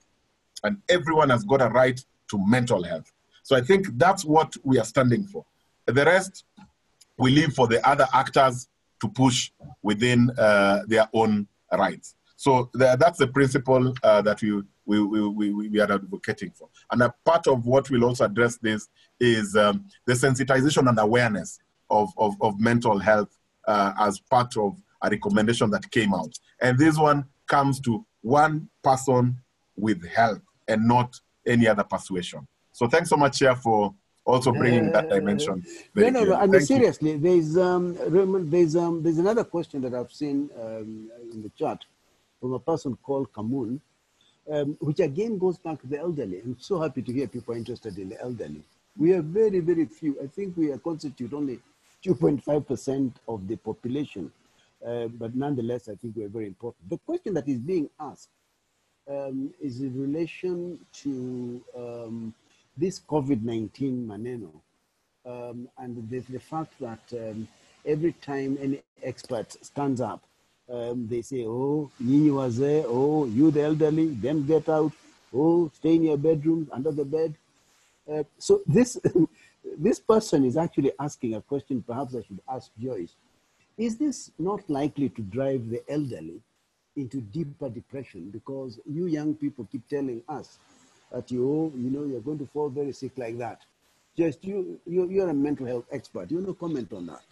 S5: and everyone has got a right to mental health. So I think that's what we are standing for. The rest, we leave for the other actors to push within uh, their own rights. So that's the principle uh, that we, we, we, we, we are advocating for. And a part of what will also address this is um, the sensitization and awareness of, of, of mental health uh, as part of a recommendation that came out. And this one comes to one person with health and not any other persuasion. So thanks so much, Chair, for also bringing that dimension.
S1: No, no, no. I mean,
S5: Thank you.
S1: seriously, there's um, Raymond, there's um, there's another question that I've seen um, in the chat from a person called Kamun, um, which again goes back to the elderly. I'm so happy to hear people are interested in the elderly. We are very, very few. I think we constitute only 2.5 percent of the population, uh, but nonetheless, I think we're very important. The question that is being asked um, is in relation to um, this COVID-19 maneno, um, and the, the fact that um, every time any expert stands up, um, they say, "Oh, nyinyi wazee, oh, you the elderly, then get out, oh, stay in your bedrooms under the bed." Uh, so this this person is actually asking a question. Perhaps I should ask Joyce: Is this not likely to drive the elderly into deeper depression? Because you young people keep telling us that you, you know, you're going to fall very sick like that. Just you, you you're a mental health expert. You know, comment on that.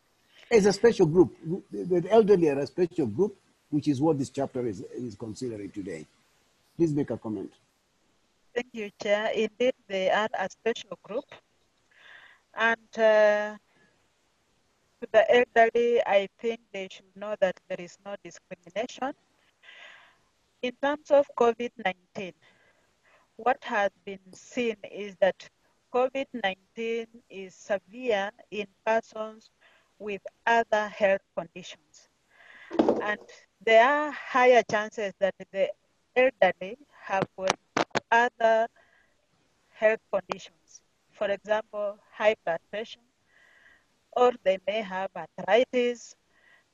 S1: It's a special group. The elderly are a special group, which is what this chapter is, is considering today. Please make a comment.
S2: Thank you, Chair. Indeed, they are a special group. And uh, to the elderly, I think they should know that there is no discrimination. In terms of COVID 19, what has been seen is that COVID-19 is severe in persons with other health conditions. And there are higher chances that the elderly have other health conditions. For example, high blood pressure, or they may have arthritis,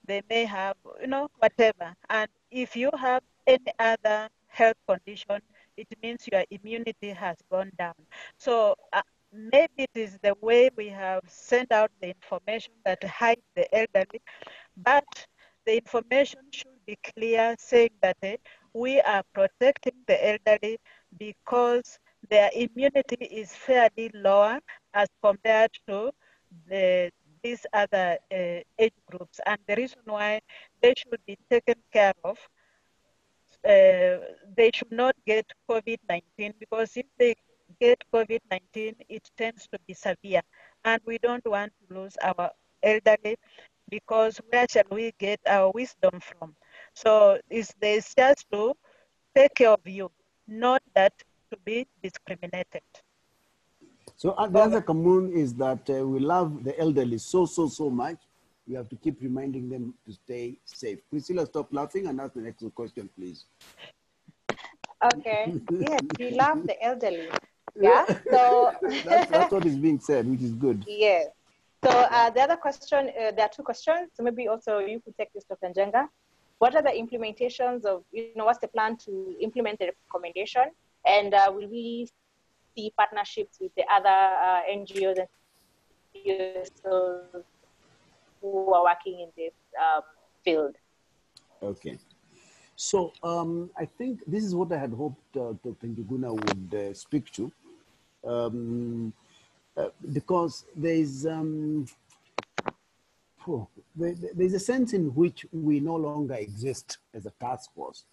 S2: they may have, you know, whatever. And if you have any other health condition, it means your immunity has gone down. So uh, maybe it is the way we have sent out the information that hide the elderly, but the information should be clear saying that uh, we are protecting the elderly because their immunity is fairly lower as compared to the, these other uh, age groups. And the reason why they should be taken care of, uh, they should not get COVID-19 because if they get COVID-19, it tends to be severe. And we don't want to lose our elderly because where shall we get our wisdom from? So it's, it's just to take care of you, not that to be discriminated.
S1: So uh, the other common is that uh, we love the elderly so, so, so much. We have to keep reminding them to stay safe. Priscilla, stop laughing and ask the next question, please.
S3: Okay. yes, we love the elderly. Yeah. So
S1: that's, that's what is being said, which is good.
S3: Yes. So uh, the other question, uh, there are two questions. So maybe also you could take this, Dr. Njenga. What are the implementations of, you know, what's the plan to implement the recommendation? And uh, will we see partnerships with the other uh, NGOs and who are working in this um, field?
S1: Okay. So um, I think this is what I had hoped uh, Dr. Njuguna would uh, speak to. Um, uh, because there's um, there, there's a sense in which we no longer exist as a task force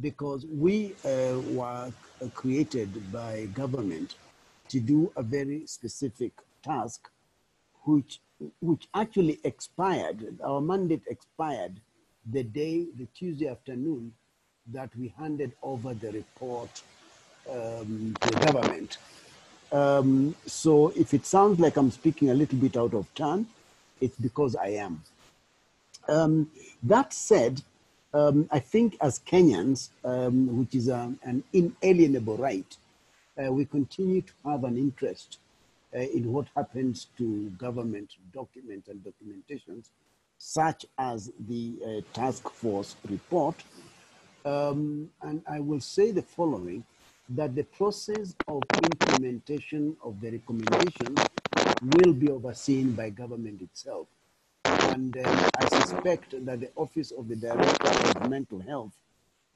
S1: because we uh, were created by government to do a very specific task which which actually expired our mandate expired the day the tuesday afternoon that we handed over the report um, to the government um, so if it sounds like I'm speaking a little bit out of turn, it's because I am. Um, that said, um, I think as Kenyans, um, which is a, an inalienable right, uh, we continue to have an interest uh, in what happens to government documents and documentations, such as the uh, task force report. Um, and I will say the following that the process of implementation of the recommendations will be overseen by government itself. And uh, I suspect that the Office of the Director of Mental Health,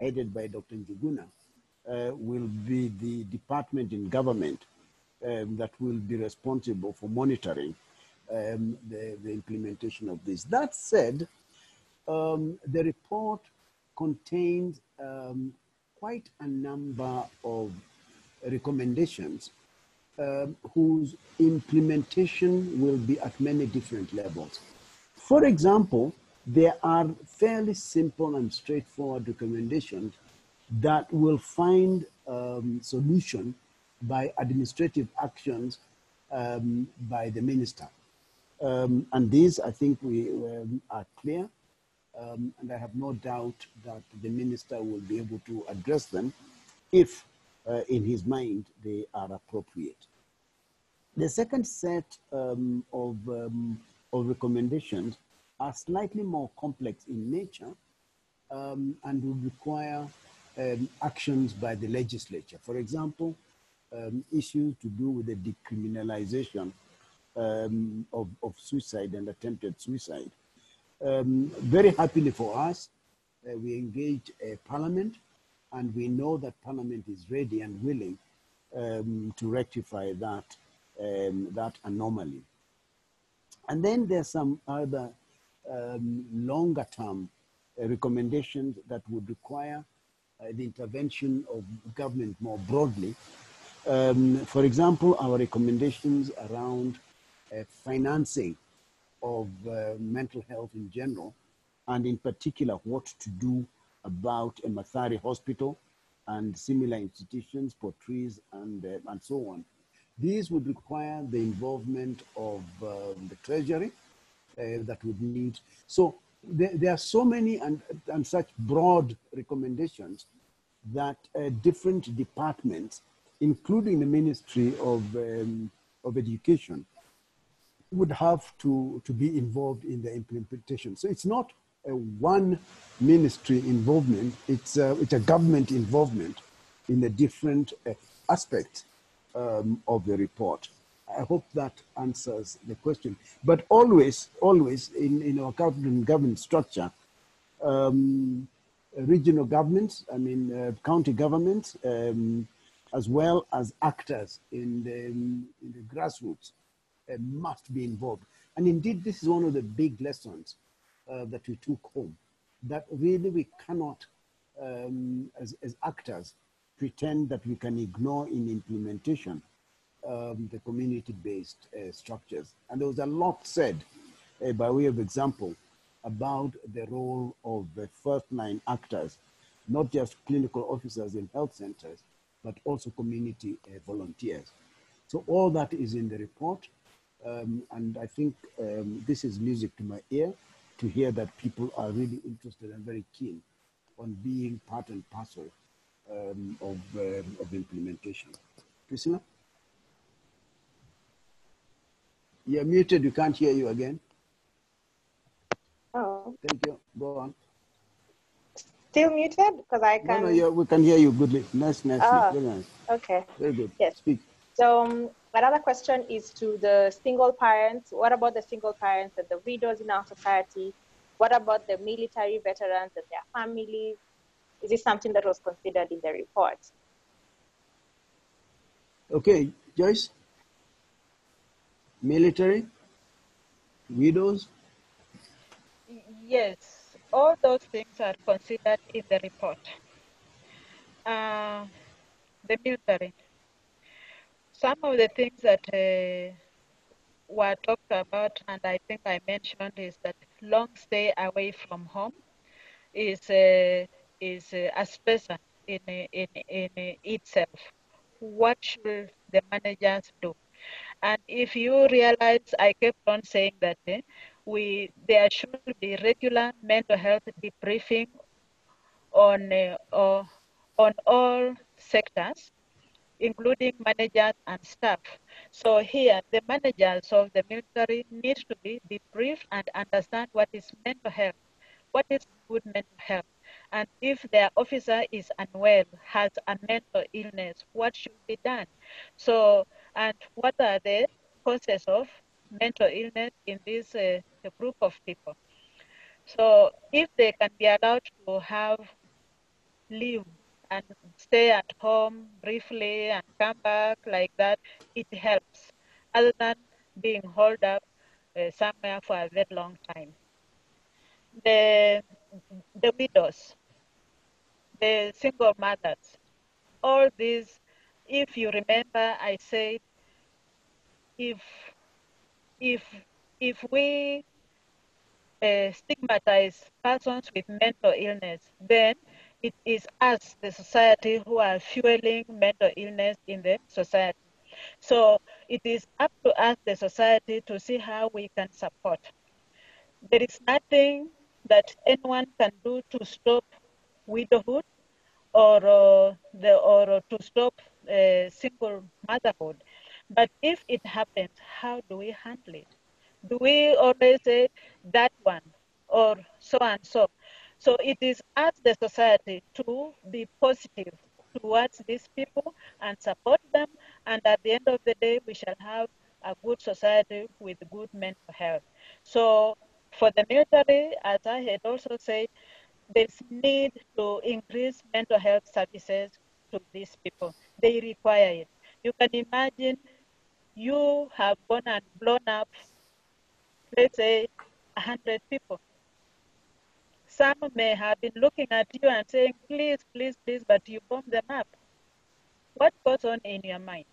S1: headed by Dr. Njuguna, uh, will be the department in government um, that will be responsible for monitoring um, the, the, implementation of this. That said, um, the report contains um, quite a number of recommendations um, whose implementation will be at many different levels. For example, there are fairly simple and straightforward recommendations that will find um, solution by administrative actions um, by the minister. Um, and these, I think, we um, are clear. Um, and I have no doubt that the minister will be able to address them if, uh, in his mind, they are appropriate. The second set um, of, um, of recommendations are slightly more complex in nature um, and will require um, actions by the legislature. For example, um, issues to do with the decriminalization of, of suicide and attempted suicide um, very happily for us, uh, we engage a parliament and we know that parliament is ready and willing um, to rectify that, um, that anomaly. And then there's some other um, longer term uh, recommendations that would require uh, the intervention of government more broadly. Um, for example, our recommendations around uh, financing of uh, mental health in general, and in particular, what to do about a Mathari hospital and similar institutions, Port Reitz, and, uh, and so on. These would require the involvement of um, the Treasury uh, that would need. So there, there, are so many and, and such broad recommendations that uh, different departments, including the Ministry of, um, of Education, would have to, to be involved in the implementation. So it's not a one ministry involvement, it's a, it's a government involvement in the different uh, aspects um, of the report. I hope that answers the question. But always, always in, in our government, government structure, um, regional governments, I mean, uh, county governments, um, as well as actors in the, in the grassroots must be involved. And indeed, this is one of the big lessons uh, that we took home, that really we cannot, um, as, as actors, pretend that we can ignore in implementation um, the community-based uh, structures. And there was a lot said uh, by way of example about the role of the first line actors, not just clinical officers in health centers, but also community uh, volunteers. So all that is in the report. Um, and I think um, this is music to my ear to hear that people are really interested and very keen on being part and parcel um, of, um, of implementation. Priscilla? You're muted, you can't hear you again.
S3: Oh.
S1: Thank you. Go on.
S3: Still muted? Because I can.
S1: No, no, we can hear you goodly. Nice, nice. Very nice.
S3: Okay.
S1: Very good.
S3: Yes.
S1: Speak.
S3: So um, another question is to the single parents. What about the single parents and the widows in our society? What about the military veterans and their families? Is this something that was considered in the report?
S1: Okay, Joyce? Military? Widows?
S2: Yes, all those things are considered in the report. Uh, the military. Some of the things that uh, were talked about, and I think I mentioned, is that long stay away from home is uh, is uh, a stressor in, in, in itself. What should the managers do? And if you realize, I kept on saying that eh, we there should be regular mental health debriefing on uh, on all sectors, including managers and staff. So here, the managers of the military need to be debriefed and understand what is mental health, what is good mental health, and if their officer is unwell, has a mental illness, what should be done? So, and what are the causes of mental illness in this uh, group of people? So, if they can be allowed to have leave and stay at home briefly and come back like that, it helps, other than being holed up uh, somewhere for a very long time. The, the widows, the single mothers, all these, if you remember, I said, if, if, if we uh, stigmatize persons with mental illness, then it is us, the society, who are fueling mental illness in the society. So it is up to us, the society, to see how we can support. There is nothing that anyone can do to stop widowhood or uh, the or to stop uh, single motherhood. But if it happens, how do we handle it? Do we always say that one or so and so? So it is as the society to be positive towards these people and support them. And at the end of the day, we shall have a good society with good mental health. So for the military, as I had also said, there's need to increase mental health services to these people. They require it. You can imagine you have gone and blown up, let's say, 100 people. Some may have been looking at you and saying, please, please, please, but you bomb them up. What goes on in your mind?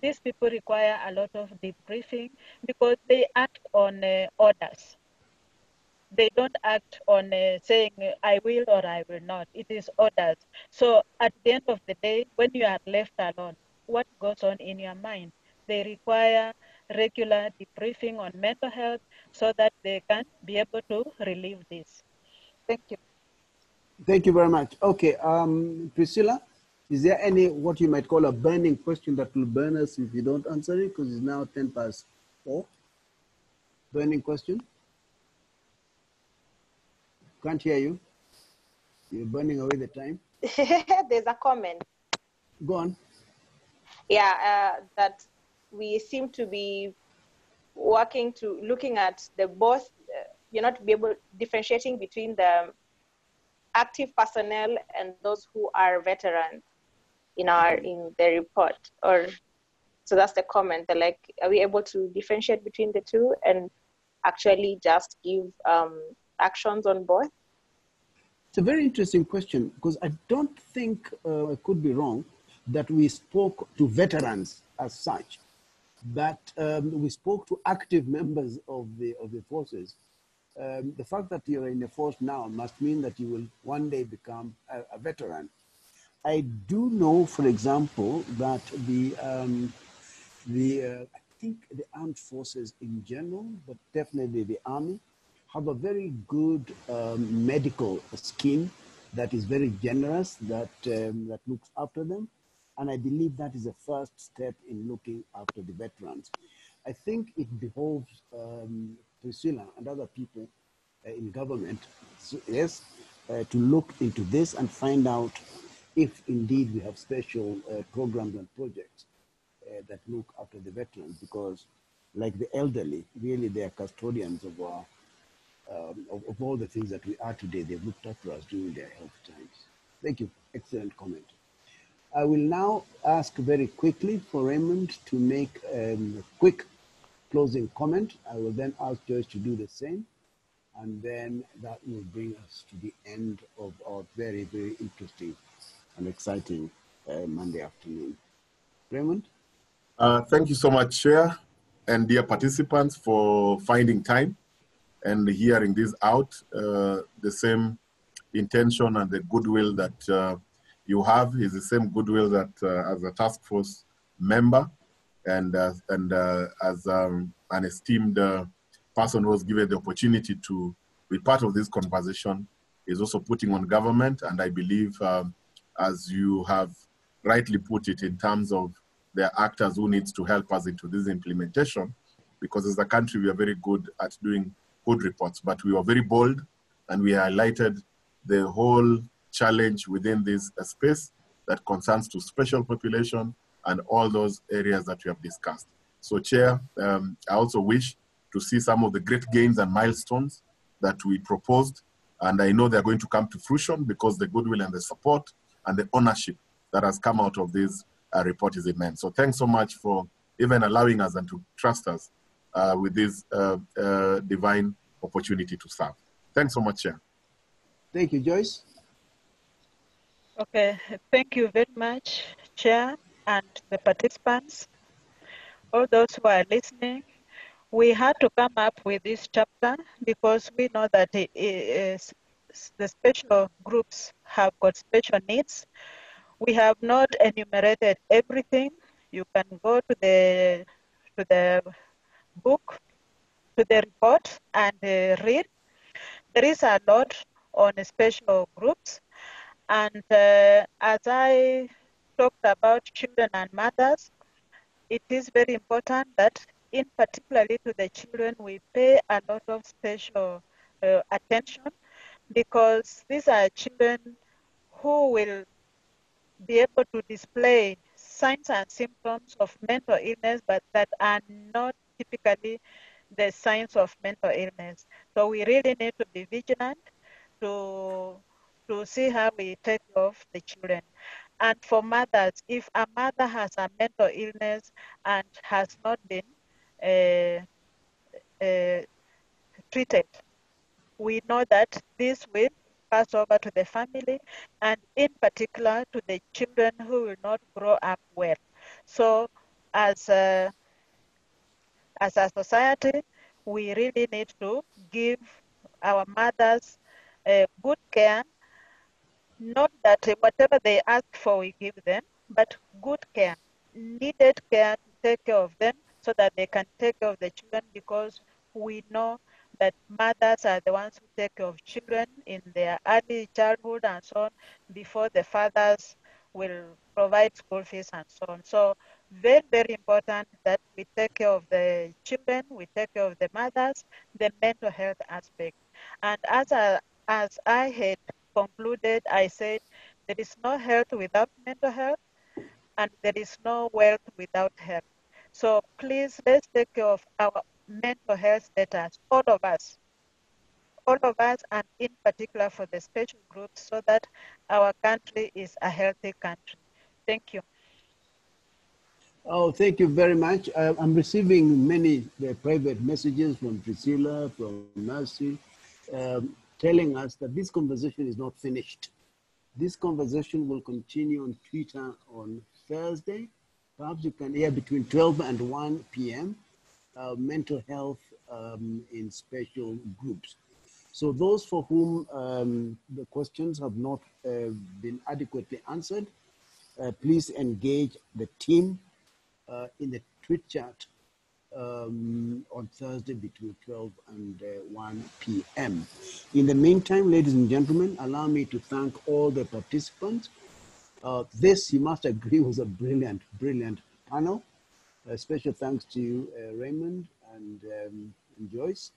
S2: These people require a lot of debriefing because they act on uh, orders. They don't act on uh, saying, I will or I will not. It is orders. So at the end of the day, when you are left alone, what goes on in your mind. They require regular debriefing on mental health so that they can be able to relieve this. Thank you.
S1: Thank you very much. Okay, um, Priscilla, is there any what you might call a burning question that will burn us if you don't answer it? Because it's now 10 past four. Burning question? Can't hear you. You're burning away the time.
S3: There's a comment.
S1: Go on.
S3: Yeah, uh, that we seem to be working to looking at the both, you're not be able differentiating between the active personnel and those who are veterans in our in the report or so that's the comment like are we able to differentiate between the two and actually just give um, actions on both?
S1: It's a very interesting question because i don't think uh, i could be wrong that we spoke to veterans as such but um, we spoke to active members of the of the forces um, the fact that you're in the force now must mean that you will one day become a, a veteran. I do know, for example, that the um, the uh, I think the armed forces in general, but definitely the army, have a very good um, medical scheme that is very generous, that um, that looks after them, and I believe that is a first step in looking after the veterans. I think it behoves um, Priscilla and other people uh, in government, so, yes, uh, to look into this and find out if indeed we have special uh, programs and projects that look after the veterans, because like the elderly, really they are custodians of our um, of, of, all the things that we are today. They've looked after us during their health times. Thank you. Excellent comment. I will now ask very quickly for Raymond to make um, a quick closing comment. I will then ask Joyce to do the same. And then that will bring us to the end of our very, very interesting and exciting uh, Monday afternoon. Raymond?
S5: Uh, thank you so much, Chair, and dear participants, for finding time and hearing this out. Uh, the same intention and the goodwill that uh, you have is the same goodwill that uh, as a task force member and uh, and uh, as um, an esteemed uh, person who was given the opportunity to be part of this conversation is also putting on government. And i believe um, as you have rightly put it in terms of the actors who needs to help us into this implementation because as a country we are very good at doing good reports but we were very bold and we highlighted the whole challenge within this space that concerns to special population and all those areas that we have discussed. So Chair, um, I also wish to see some of the great gains and milestones that we proposed. And I know they're going to come to fruition because the goodwill and the support and the ownership that has come out of this uh, report is immense. So thanks so much for even allowing us and to trust us uh, with this uh, uh divine opportunity to serve. Thanks so much, Chair.
S1: Thank you, Joyce.
S2: Okay, thank you very much, Chair and the participants, all those who are listening, we had to come up with this chapter because we know that it is, the special groups have got special needs. We have not enumerated everything. You can go to the to the book, to the report, and uh, read. There is a lot on special groups, and uh, as I talked about children and mothers, it is very important that in particularly to the children, we pay a lot of special uh, attention because these are children who will be able to display signs and symptoms of mental illness, but that are not typically the signs of mental illness. So we really need to be vigilant to, to see how we take care of the children. And for mothers, if a mother has a mental illness and has not been uh, uh, treated, we know that this will pass over to the family and in particular to the children who will not grow up well. So as a, as a society, we really need to give our mothers uh, good care not that whatever they ask for, we give them, but good care. needed care to take care of them so that they can take care of the children because we know that mothers are the ones who take care of children in their early childhood and so on before the fathers will provide school fees and so on. So very, very important that we take care of the children, we take care of the mothers, the mental health aspect. And as I, as I had concluded, I said there is no health without mental health, and there is no wealth without health. So please, let's take care of our mental health status, all of us, all of us, and in particular for the special groups, so that our country is a healthy country. Thank you.
S1: Oh, thank you very much. Uh, I'm receiving many uh, private messages from Priscilla, from Mercy, um, telling us that this conversation is not finished. This conversation will continue on Twitter on Thursday. Perhaps you can hear between 12 and 1 p.m. Uh, mental health um, in special groups. So those for whom um, the questions have not uh, been adequately answered, uh, please engage the team uh, in the tweet chat um, on Thursday between 12 and uh, 1 p.m. In the meantime, ladies and gentlemen, allow me to thank all the participants. Uh, this, you must agree, was a brilliant, brilliant panel. Special thanks to you, uh, Raymond and, um, and Joyce.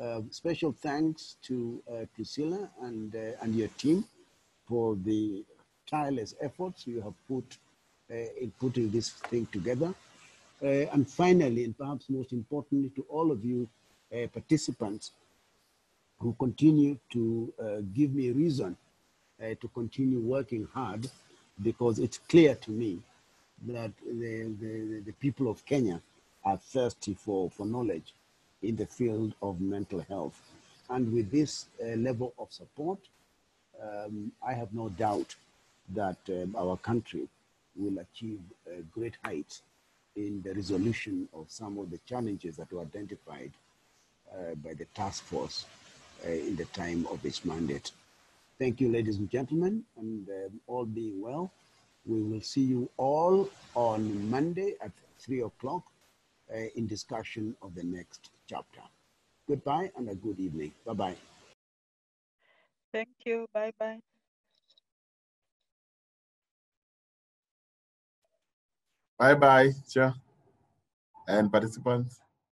S1: Uh, special thanks to uh, Priscilla and, and your team for the tireless efforts you have put in putting this thing together. Uh, and finally, and perhaps most importantly to all of you uh, participants who continue to uh, give me reason to continue working hard because it's clear to me that the, the, the people of Kenya are thirsty for, for knowledge in the field of mental health. And with this uh, level of support, um, I have no doubt that um, our country will achieve uh, great heights in the resolution of some of the challenges that were identified uh, by the task force uh, in the time of its mandate. Thank you, ladies and gentlemen, and um, all being well, we will see you all on Monday at 3 o'clock uh, in discussion of the next chapter. Goodbye and a good evening. Bye-bye.
S2: Thank you. Bye-bye.
S5: Bye bye, Chair and participants.